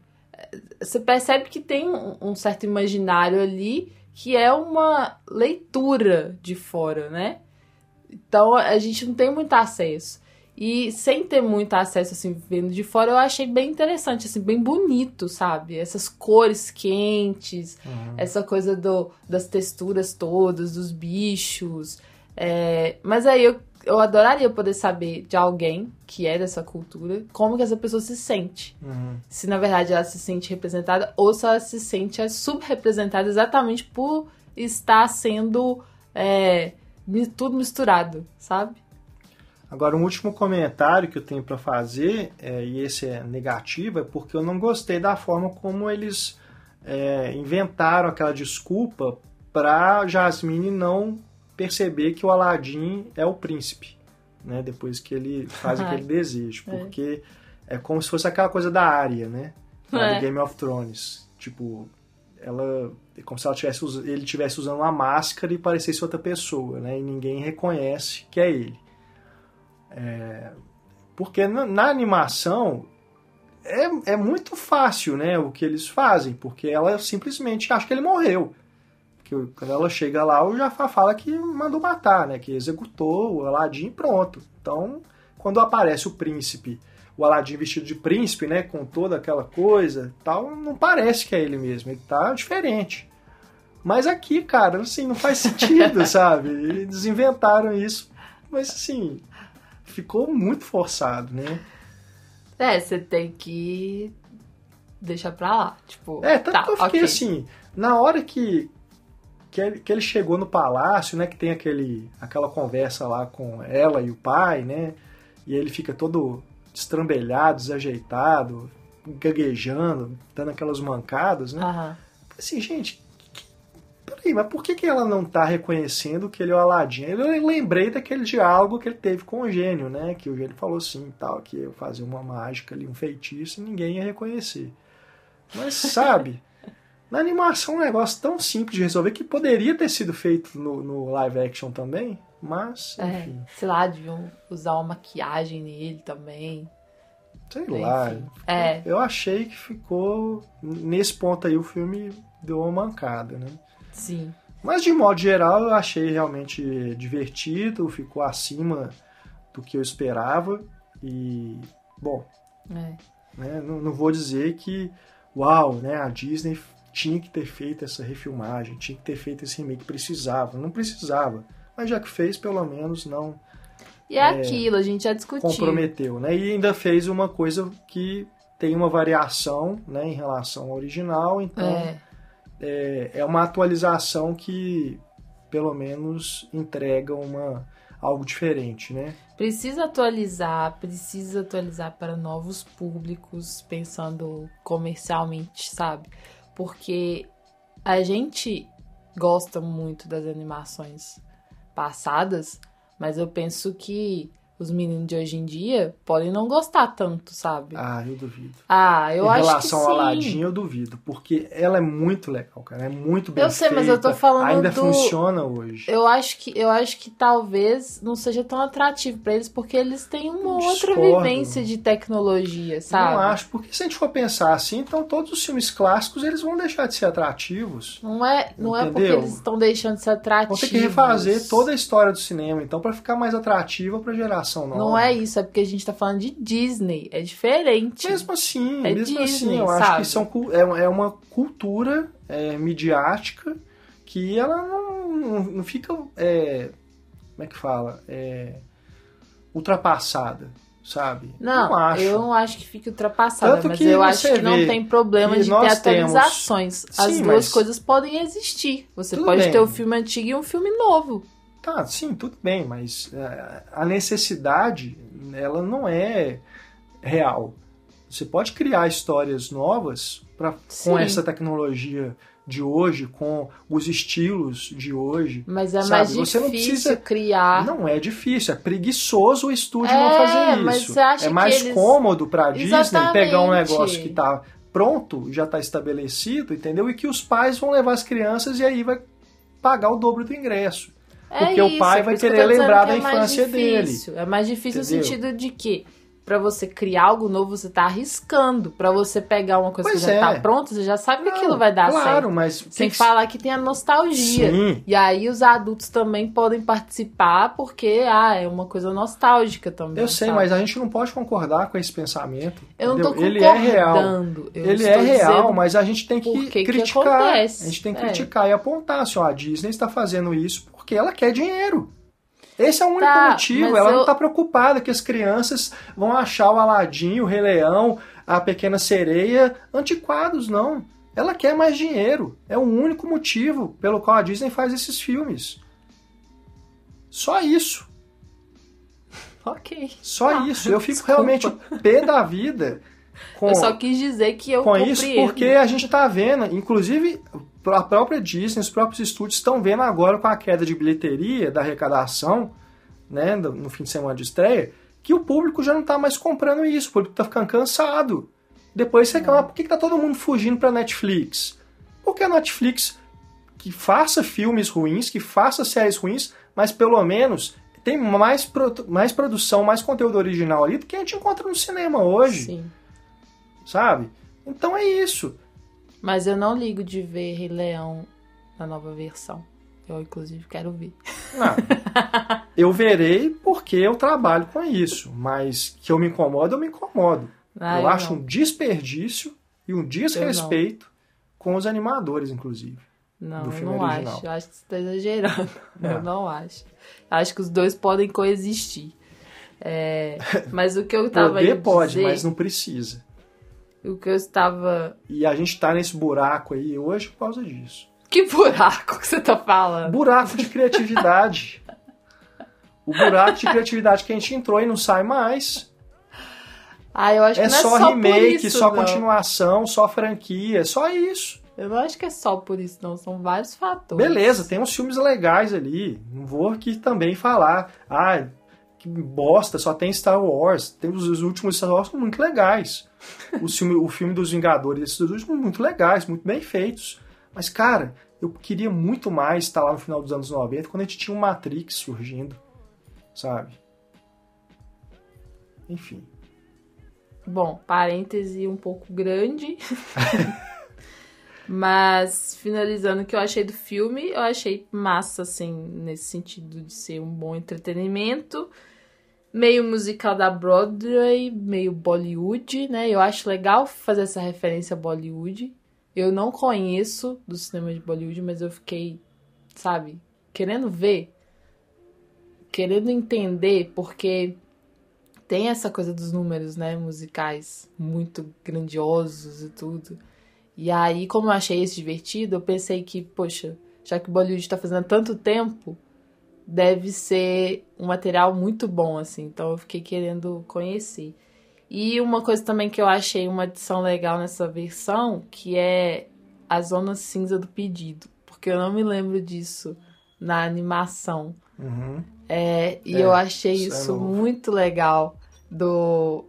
você percebe que tem um, um certo imaginário ali que é uma leitura de fora, né? Então a gente não tem muito acesso. E sem ter muito acesso, assim, vendo de fora, eu achei bem interessante, assim, bem bonito, sabe? Essas cores quentes, Uhum. essa coisa do, das texturas todas, dos bichos. É, mas aí eu, eu adoraria poder saber de alguém que é dessa cultura, como que essa pessoa se sente. Uhum. Se na verdade ela se sente representada ou se ela se sente subrepresentada exatamente por estar sendo é, tudo misturado, sabe? Agora, um último comentário que eu tenho para fazer, é, e esse é negativo, é porque eu não gostei da forma como eles é, inventaram aquela desculpa para Jasmine não perceber que o Aladdin é o príncipe, né? Depois que ele faz aquele desejo, é. porque é. é. como se fosse aquela coisa da Arya, né? É. Do Game of Thrones, tipo, ela é como se ela tivesse, ele estivesse usando uma máscara e parecesse outra pessoa, né? E ninguém reconhece que é ele. É, porque na, na animação é, é muito fácil, né, o que eles fazem, porque ela simplesmente acha que ele morreu. Porque quando ela chega lá, o Jafar fala que mandou matar, né, que executou o Aladdin e pronto. Então, quando aparece o príncipe, o Aladdin vestido de príncipe, né, com toda aquela coisa, tal, não parece que é ele mesmo, ele tá diferente. Mas aqui, cara, assim, não faz sentido, sabe? Eles inventaram isso, mas assim, ficou muito forçado, né? É, você tem que deixar pra lá, tipo... É, tanto tá, que eu fiquei okay. assim, na hora que, que ele, que ele chegou no palácio, né, que tem aquele, aquela conversa lá com ela e o pai, né, e ele fica todo estrambelhado, desajeitado, gaguejando, dando aquelas mancadas, né? Uhum. Assim, gente, peraí, mas por que, que ela não tá reconhecendo que ele é o Aladdin? Eu lembrei daquele diálogo que ele teve com o gênio, né? Que o gênio falou assim, tal, que eu fazia uma mágica ali, um feitiço, e ninguém ia reconhecer. Mas, sabe, na animação é um negócio tão simples de resolver que poderia ter sido feito no, no live action também, mas, é, enfim. É, sei lá, deviam usar uma maquiagem nele também. Sei lá. É. Eu achei que ficou. Nesse ponto aí o filme deu uma mancada, né? Sim. Mas de modo geral eu achei realmente divertido, ficou acima do que eu esperava. E, bom, é. né, não, não, vou dizer que, uau, né, a Disney tinha que ter feito essa refilmagem, tinha que ter feito esse remake, precisava, não precisava. Mas já que fez, pelo menos não. E é, é aquilo, a gente já discutiu. Comprometeu, né? E ainda fez uma coisa que tem uma variação né, em relação ao original, então. É é, é uma atualização que pelo menos entrega uma algo diferente, né? Precisa atualizar, precisa atualizar para novos públicos, pensando comercialmente, sabe? Porque a gente gosta muito das animações passadas, mas eu penso que os meninos de hoje em dia podem não gostar tanto, sabe? Ah, eu duvido. Ah, eu acho que Em relação ao Aladdin, eu duvido, porque ela é muito legal, cara, é muito bem Eu sei, feita, mas eu tô falando ainda do... funciona hoje. Eu acho que eu acho que talvez não seja tão atrativo para eles porque eles têm uma outra vivência de tecnologia, sabe? Não acho, porque se a gente for pensar assim, então todos os filmes clássicos eles vão deixar de ser atrativos. Não é, não entendeu? é porque eles estão deixando de ser atrativos. Vão ter que refazer toda a história do cinema, então para ficar mais atrativa para geração nova. Não é isso, é porque a gente tá falando de Disney. É diferente. Mesmo assim, é mesmo assim, Disney, assim, eu sabe? acho que são, é, é uma cultura é, midiática que ela não, não, não fica. É, como é que fala? É, ultrapassada sabe? Não, não acho. eu não acho que fique ultrapassada, Tanto mas eu acho que não tem problema de ter atualizações. Temos... As Sim, duas mas... coisas podem existir. Você Tudo pode bem. ter um filme antigo e um filme novo. Tá, sim, tudo bem, mas é, a necessidade, ela não é real. Você pode criar histórias novas pra, com essa tecnologia de hoje, com os estilos de hoje. Mas é sabe? mais difícil você não precisa criar. Não é difícil, é preguiçoso o estúdio é, não fazer isso. é mais eles... cômodo para Disney pegar um negócio que está pronto, já está estabelecido, entendeu? E que os pais vão levar as crianças e aí vai pagar o dobro do ingresso. É porque isso, o pai vai querer lembrar da é infância dele. É mais difícil Entendeu? no sentido de que para você criar algo novo, você tá arriscando. para você pegar uma coisa pois que já tá é. tá pronta, você já sabe que aquilo vai dar claro, certo. Claro, mas... Sem que... falar que tem a nostalgia. Sim. E aí os adultos também podem participar, porque, ah, é uma coisa nostálgica também. Eu sei, sabe? mas a gente não pode concordar com esse pensamento. Eu entendeu? não tô Ele é real. Ele é real, mas a gente tem que, que criticar. Que a gente tem que é. criticar e apontar, assim, ó, a Disney está fazendo isso porque ela quer dinheiro. Esse é o único tá, motivo. Ela eu... não está preocupada que as crianças vão achar o Aladim, o Rei Leão, a Pequena Sereia antiquados, não. Ela quer mais dinheiro. É o único motivo pelo qual a Disney faz esses filmes. Só isso. Ok. Só ah, isso. Eu fico desculpa. realmente pé da vida. Com, eu só quis dizer que eu Com isso, porque a gente está vendo, inclusive a própria Disney, os próprios estúdios estão vendo agora com a queda de bilheteria, da arrecadação, né, no fim de semana de estreia, que o público já não está mais comprando isso, o público está ficando cansado. Depois você reclama, por que, está todo mundo fugindo para Netflix? Porque a Netflix que faça filmes ruins, que faça séries ruins, mas pelo menos tem mais, pro, mais produção, mais conteúdo original ali do que a gente encontra no cinema hoje. Sim. Sabe? Então é isso. Mas eu não ligo de ver Rei Leão na nova versão. Eu, inclusive, quero ver. Não. eu verei porque eu trabalho com isso. Mas que eu me incomodo, eu me incomodo. Ah, eu, eu, acho um desperdício e um desrespeito com os animadores, inclusive. Não, do filme eu não original. acho. Eu acho que você está exagerando. É. Eu não acho. Acho que os dois podem coexistir. É, mas o que eu estava Poder pode, dizer, mas não precisa. O que eu estava. E a gente está nesse buraco aí hoje por causa disso. Que buraco que você está falando? Buraco de criatividade. o buraco de criatividade que a gente entrou e não sai mais. Ah, eu acho é que não é só, só remake, isso, só não. continuação, só franquia, é só isso. Eu não acho que é só por isso, não. São vários fatores. Beleza, tem uns filmes legais ali. Não vou aqui também falar. Ah, que bosta, só tem Star Wars. Tem os, os últimos Star Wars muito legais. O, filme, o filme dos Vingadores, esses últimos muito legais, muito bem feitos. Mas, cara, eu queria muito mais estar lá no final dos anos 90, quando a gente tinha um Matrix surgindo, sabe? Enfim. Bom, parêntese um pouco grande. Mas, finalizando o que eu achei do filme, eu achei massa, assim, nesse sentido de ser um bom entretenimento. Meio musical da Broadway, meio Bollywood, né? Eu acho legal fazer essa referência a Bollywood. Eu não conheço do cinema de Bollywood, mas eu fiquei, sabe, querendo ver, querendo entender, porque tem essa coisa dos números, né, musicais muito grandiosos e tudo. E aí, como eu achei esse divertido, eu pensei que, poxa, já que Bollywood está fazendo tanto tempo, deve ser um material muito bom, assim. Então eu fiquei querendo conhecer. E uma coisa também que eu achei uma adição legal nessa versão, que é a zona cinza do pedido. Porque eu não me lembro disso na animação. Uhum. É, e é, eu achei isso, é muito legal do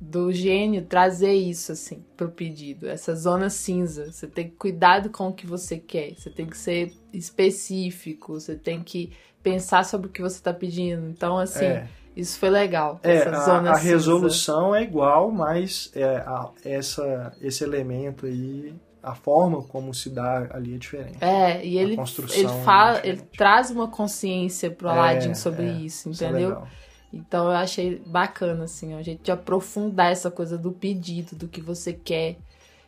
do gênio trazer isso assim pro pedido, essa zona cinza. Você tem que cuidado com o que você quer, você tem que ser específico, você tem que pensar sobre o que você está pedindo. Então, assim, é. isso foi legal. É, a, a resolução é igual, mas é, a, essa, esse elemento aí a forma como se dá ali é diferente. É, e ele, ele fala, é ele traz uma consciência pro Aladdin é, sobre é, isso, entendeu? Isso então eu achei bacana, assim, a gente aprofundar essa coisa do pedido, do que você quer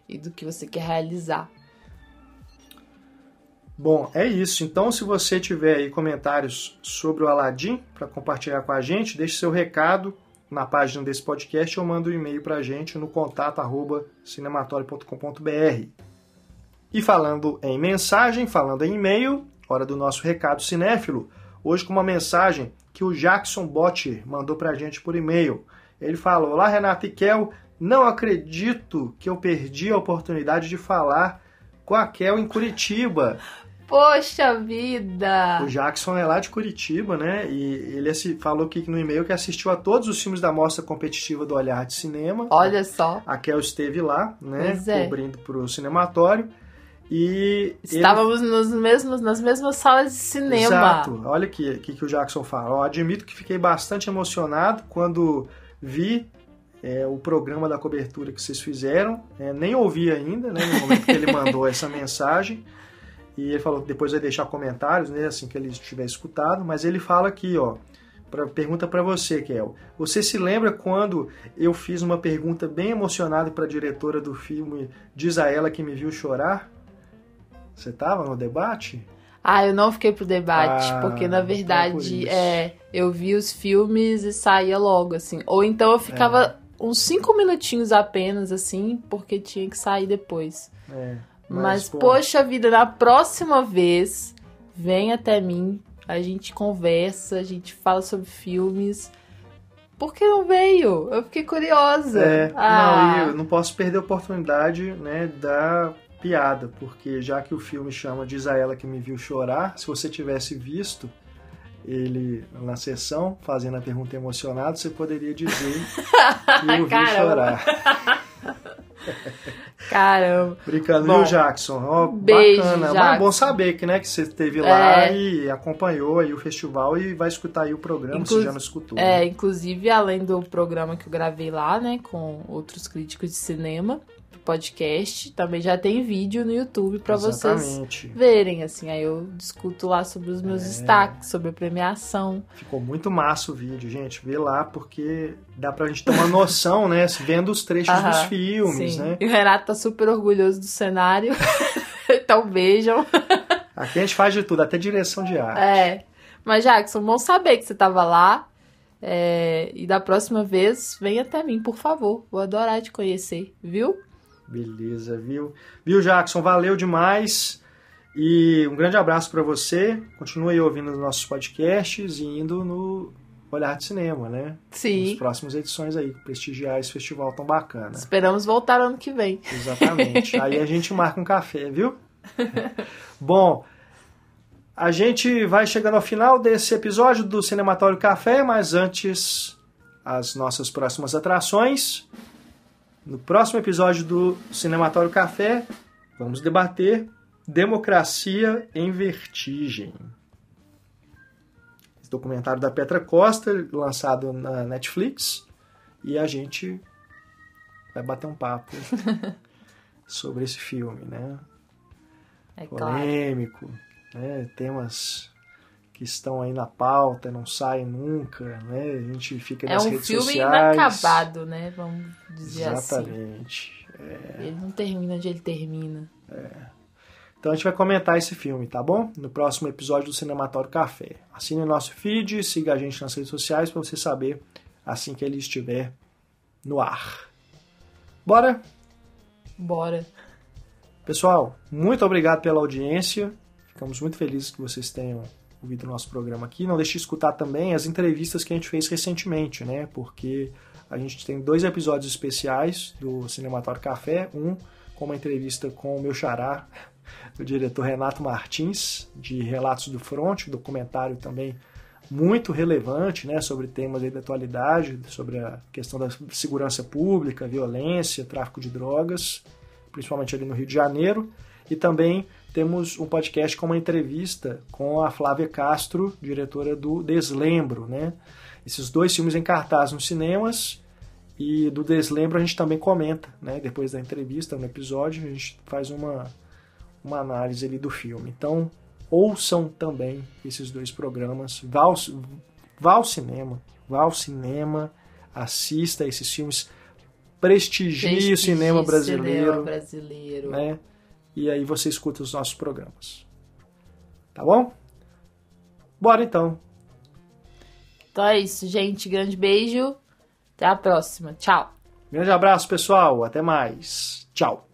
e do que você quer realizar. Bom, é isso. Então, se você tiver aí comentários sobre o Aladim para compartilhar com a gente, deixe seu recado na página desse podcast ou manda um e-mail para a gente no contato arroba cinematório.com.br. E falando em mensagem, falando em e-mail, hora do nosso recado cinéfilo. Hoje com uma mensagem que o Jackson Botcher mandou para a gente por e-mail. Ele falou: Olá, Renato e Kel, não acredito que eu perdi a oportunidade de falar com a Kel em Curitiba. Poxa vida! O Jackson é lá de Curitiba, né? E ele falou aqui no e-mail que assistiu a todos os filmes da mostra competitiva do Olhar de Cinema. Olha só. A Kel esteve lá, né? É. Cobrindo para o cinematório. E Estávamos ele... nos mesmos, nas mesmas salas de cinema. Exato. Olha aqui, aqui que o Jackson fala. Eu admito que fiquei bastante emocionado quando vi é, o programa da cobertura que vocês fizeram. É, nem ouvi ainda, né, no momento que ele mandou essa mensagem. E ele falou que depois vai deixar comentários, né, assim que ele tiver escutado. Mas ele fala aqui, ó. Pra, pergunta para você, Kel. Você se lembra quando eu fiz uma pergunta bem emocionada para a diretora do filme Diz a ela que me viu chorar? Você estava no debate? Ah, eu não fiquei pro debate, ah, porque na então é verdade é, eu vi os filmes e saía logo, assim. Ou então eu ficava é. uns cinco minutinhos apenas, assim, porque tinha que sair depois. É, mas, mas poxa vida, na próxima vez, vem até mim, a gente conversa, a gente fala sobre filmes. Por que não veio? Eu fiquei curiosa. É, Ah. não, eu não posso perder a oportunidade, né, da piada, porque já que o filme chama Diz a Ela Que Me Viu Chorar, se você tivesse visto ele na sessão, fazendo a pergunta emocionado, você poderia dizer que eu vi chorar. Caramba. Brincando, Bom, viu, Jackson? Ó, beijo, bacana. Mas Jackson. é bom saber que, né, que você esteve lá É. e acompanhou aí o festival e vai escutar aí o programa, Inclu- se já não escutou. É, né? inclusive, além do programa que eu gravei lá, né, com outros críticos de cinema, podcast, também já tem vídeo no YouTube pra vocês verem, assim. Aí eu discuto lá sobre os meus É. destaques, sobre a premiação. Ficou muito massa o vídeo, gente. Vê lá, porque dá pra gente ter uma noção, né? Vendo os trechos dos filmes, Sim. né? E o Renato tá super orgulhoso do cenário. então vejam. Aqui a gente faz de tudo, até direção de arte. É. Mas, Jackson, bom saber que você tava lá. É, e da próxima vez, vem até mim, por favor. Vou adorar te conhecer, viu? Beleza, viu? Viu, Jackson? Valeu demais. E um grande abraço pra você. Continue ouvindo os nossos podcasts e indo no Olhar de Cinema, né? Nas Sim. próximas edições aí, prestigiar esse festival tão bacana. Esperamos voltar ano que vem. Exatamente. Aí a gente marca um café, viu? Bom, a gente vai chegando ao final desse episódio do Cinematório Café, mas antes, as nossas próximas atrações. No próximo episódio do Cinematório Café, vamos debater Democracia em Vertigem. Esse documentário da Petra Costa, lançado na Netflix, e a gente vai bater um papo sobre esse filme, né? É claro. Polêmico, né? Temas que estão aí na pauta, não saem nunca, né? A gente fica É nas um redes filme sociais. inacabado, né? Vamos dizer assim. Exatamente. Ele não termina onde ele termina. Então a gente vai comentar esse filme, tá bom? No próximo episódio do Cinematório Café. Assine o nosso feed, siga a gente nas redes sociais para você saber assim que ele estiver no ar. Bora? Bora. Pessoal, muito obrigado pela audiência. Ficamos muito felizes que vocês tenham ouvido o nosso programa aqui. Não deixe de escutar também as entrevistas que a gente fez recentemente, né? Porque a gente tem dois episódios especiais do Cinematório Café. Um com uma entrevista com o meu xará, o diretor Renato Martins, de Relatos do Front, um documentário também muito relevante, né, sobre temas da atualidade, sobre a questão da segurança pública, violência, tráfico de drogas, principalmente ali no Rio de Janeiro. E também temos um podcast com uma entrevista com a Flávia Castro, diretora do Deslembro, né? Esses dois filmes em cartaz nos cinemas e do Deslembro a gente também comenta, né? Depois da entrevista, no episódio, a gente faz uma, uma análise ali do filme. Então, ouçam também esses dois programas. Vá ao, vá ao cinema, vá ao cinema, assista a esses filmes, prestigie o cinema brasileiro, Cinema brasileiro. né? E aí você escuta os nossos programas. Tá bom? Bora então. Então é isso, gente. Grande beijo. Até a próxima. Tchau. Grande abraço, pessoal. Até mais. Tchau.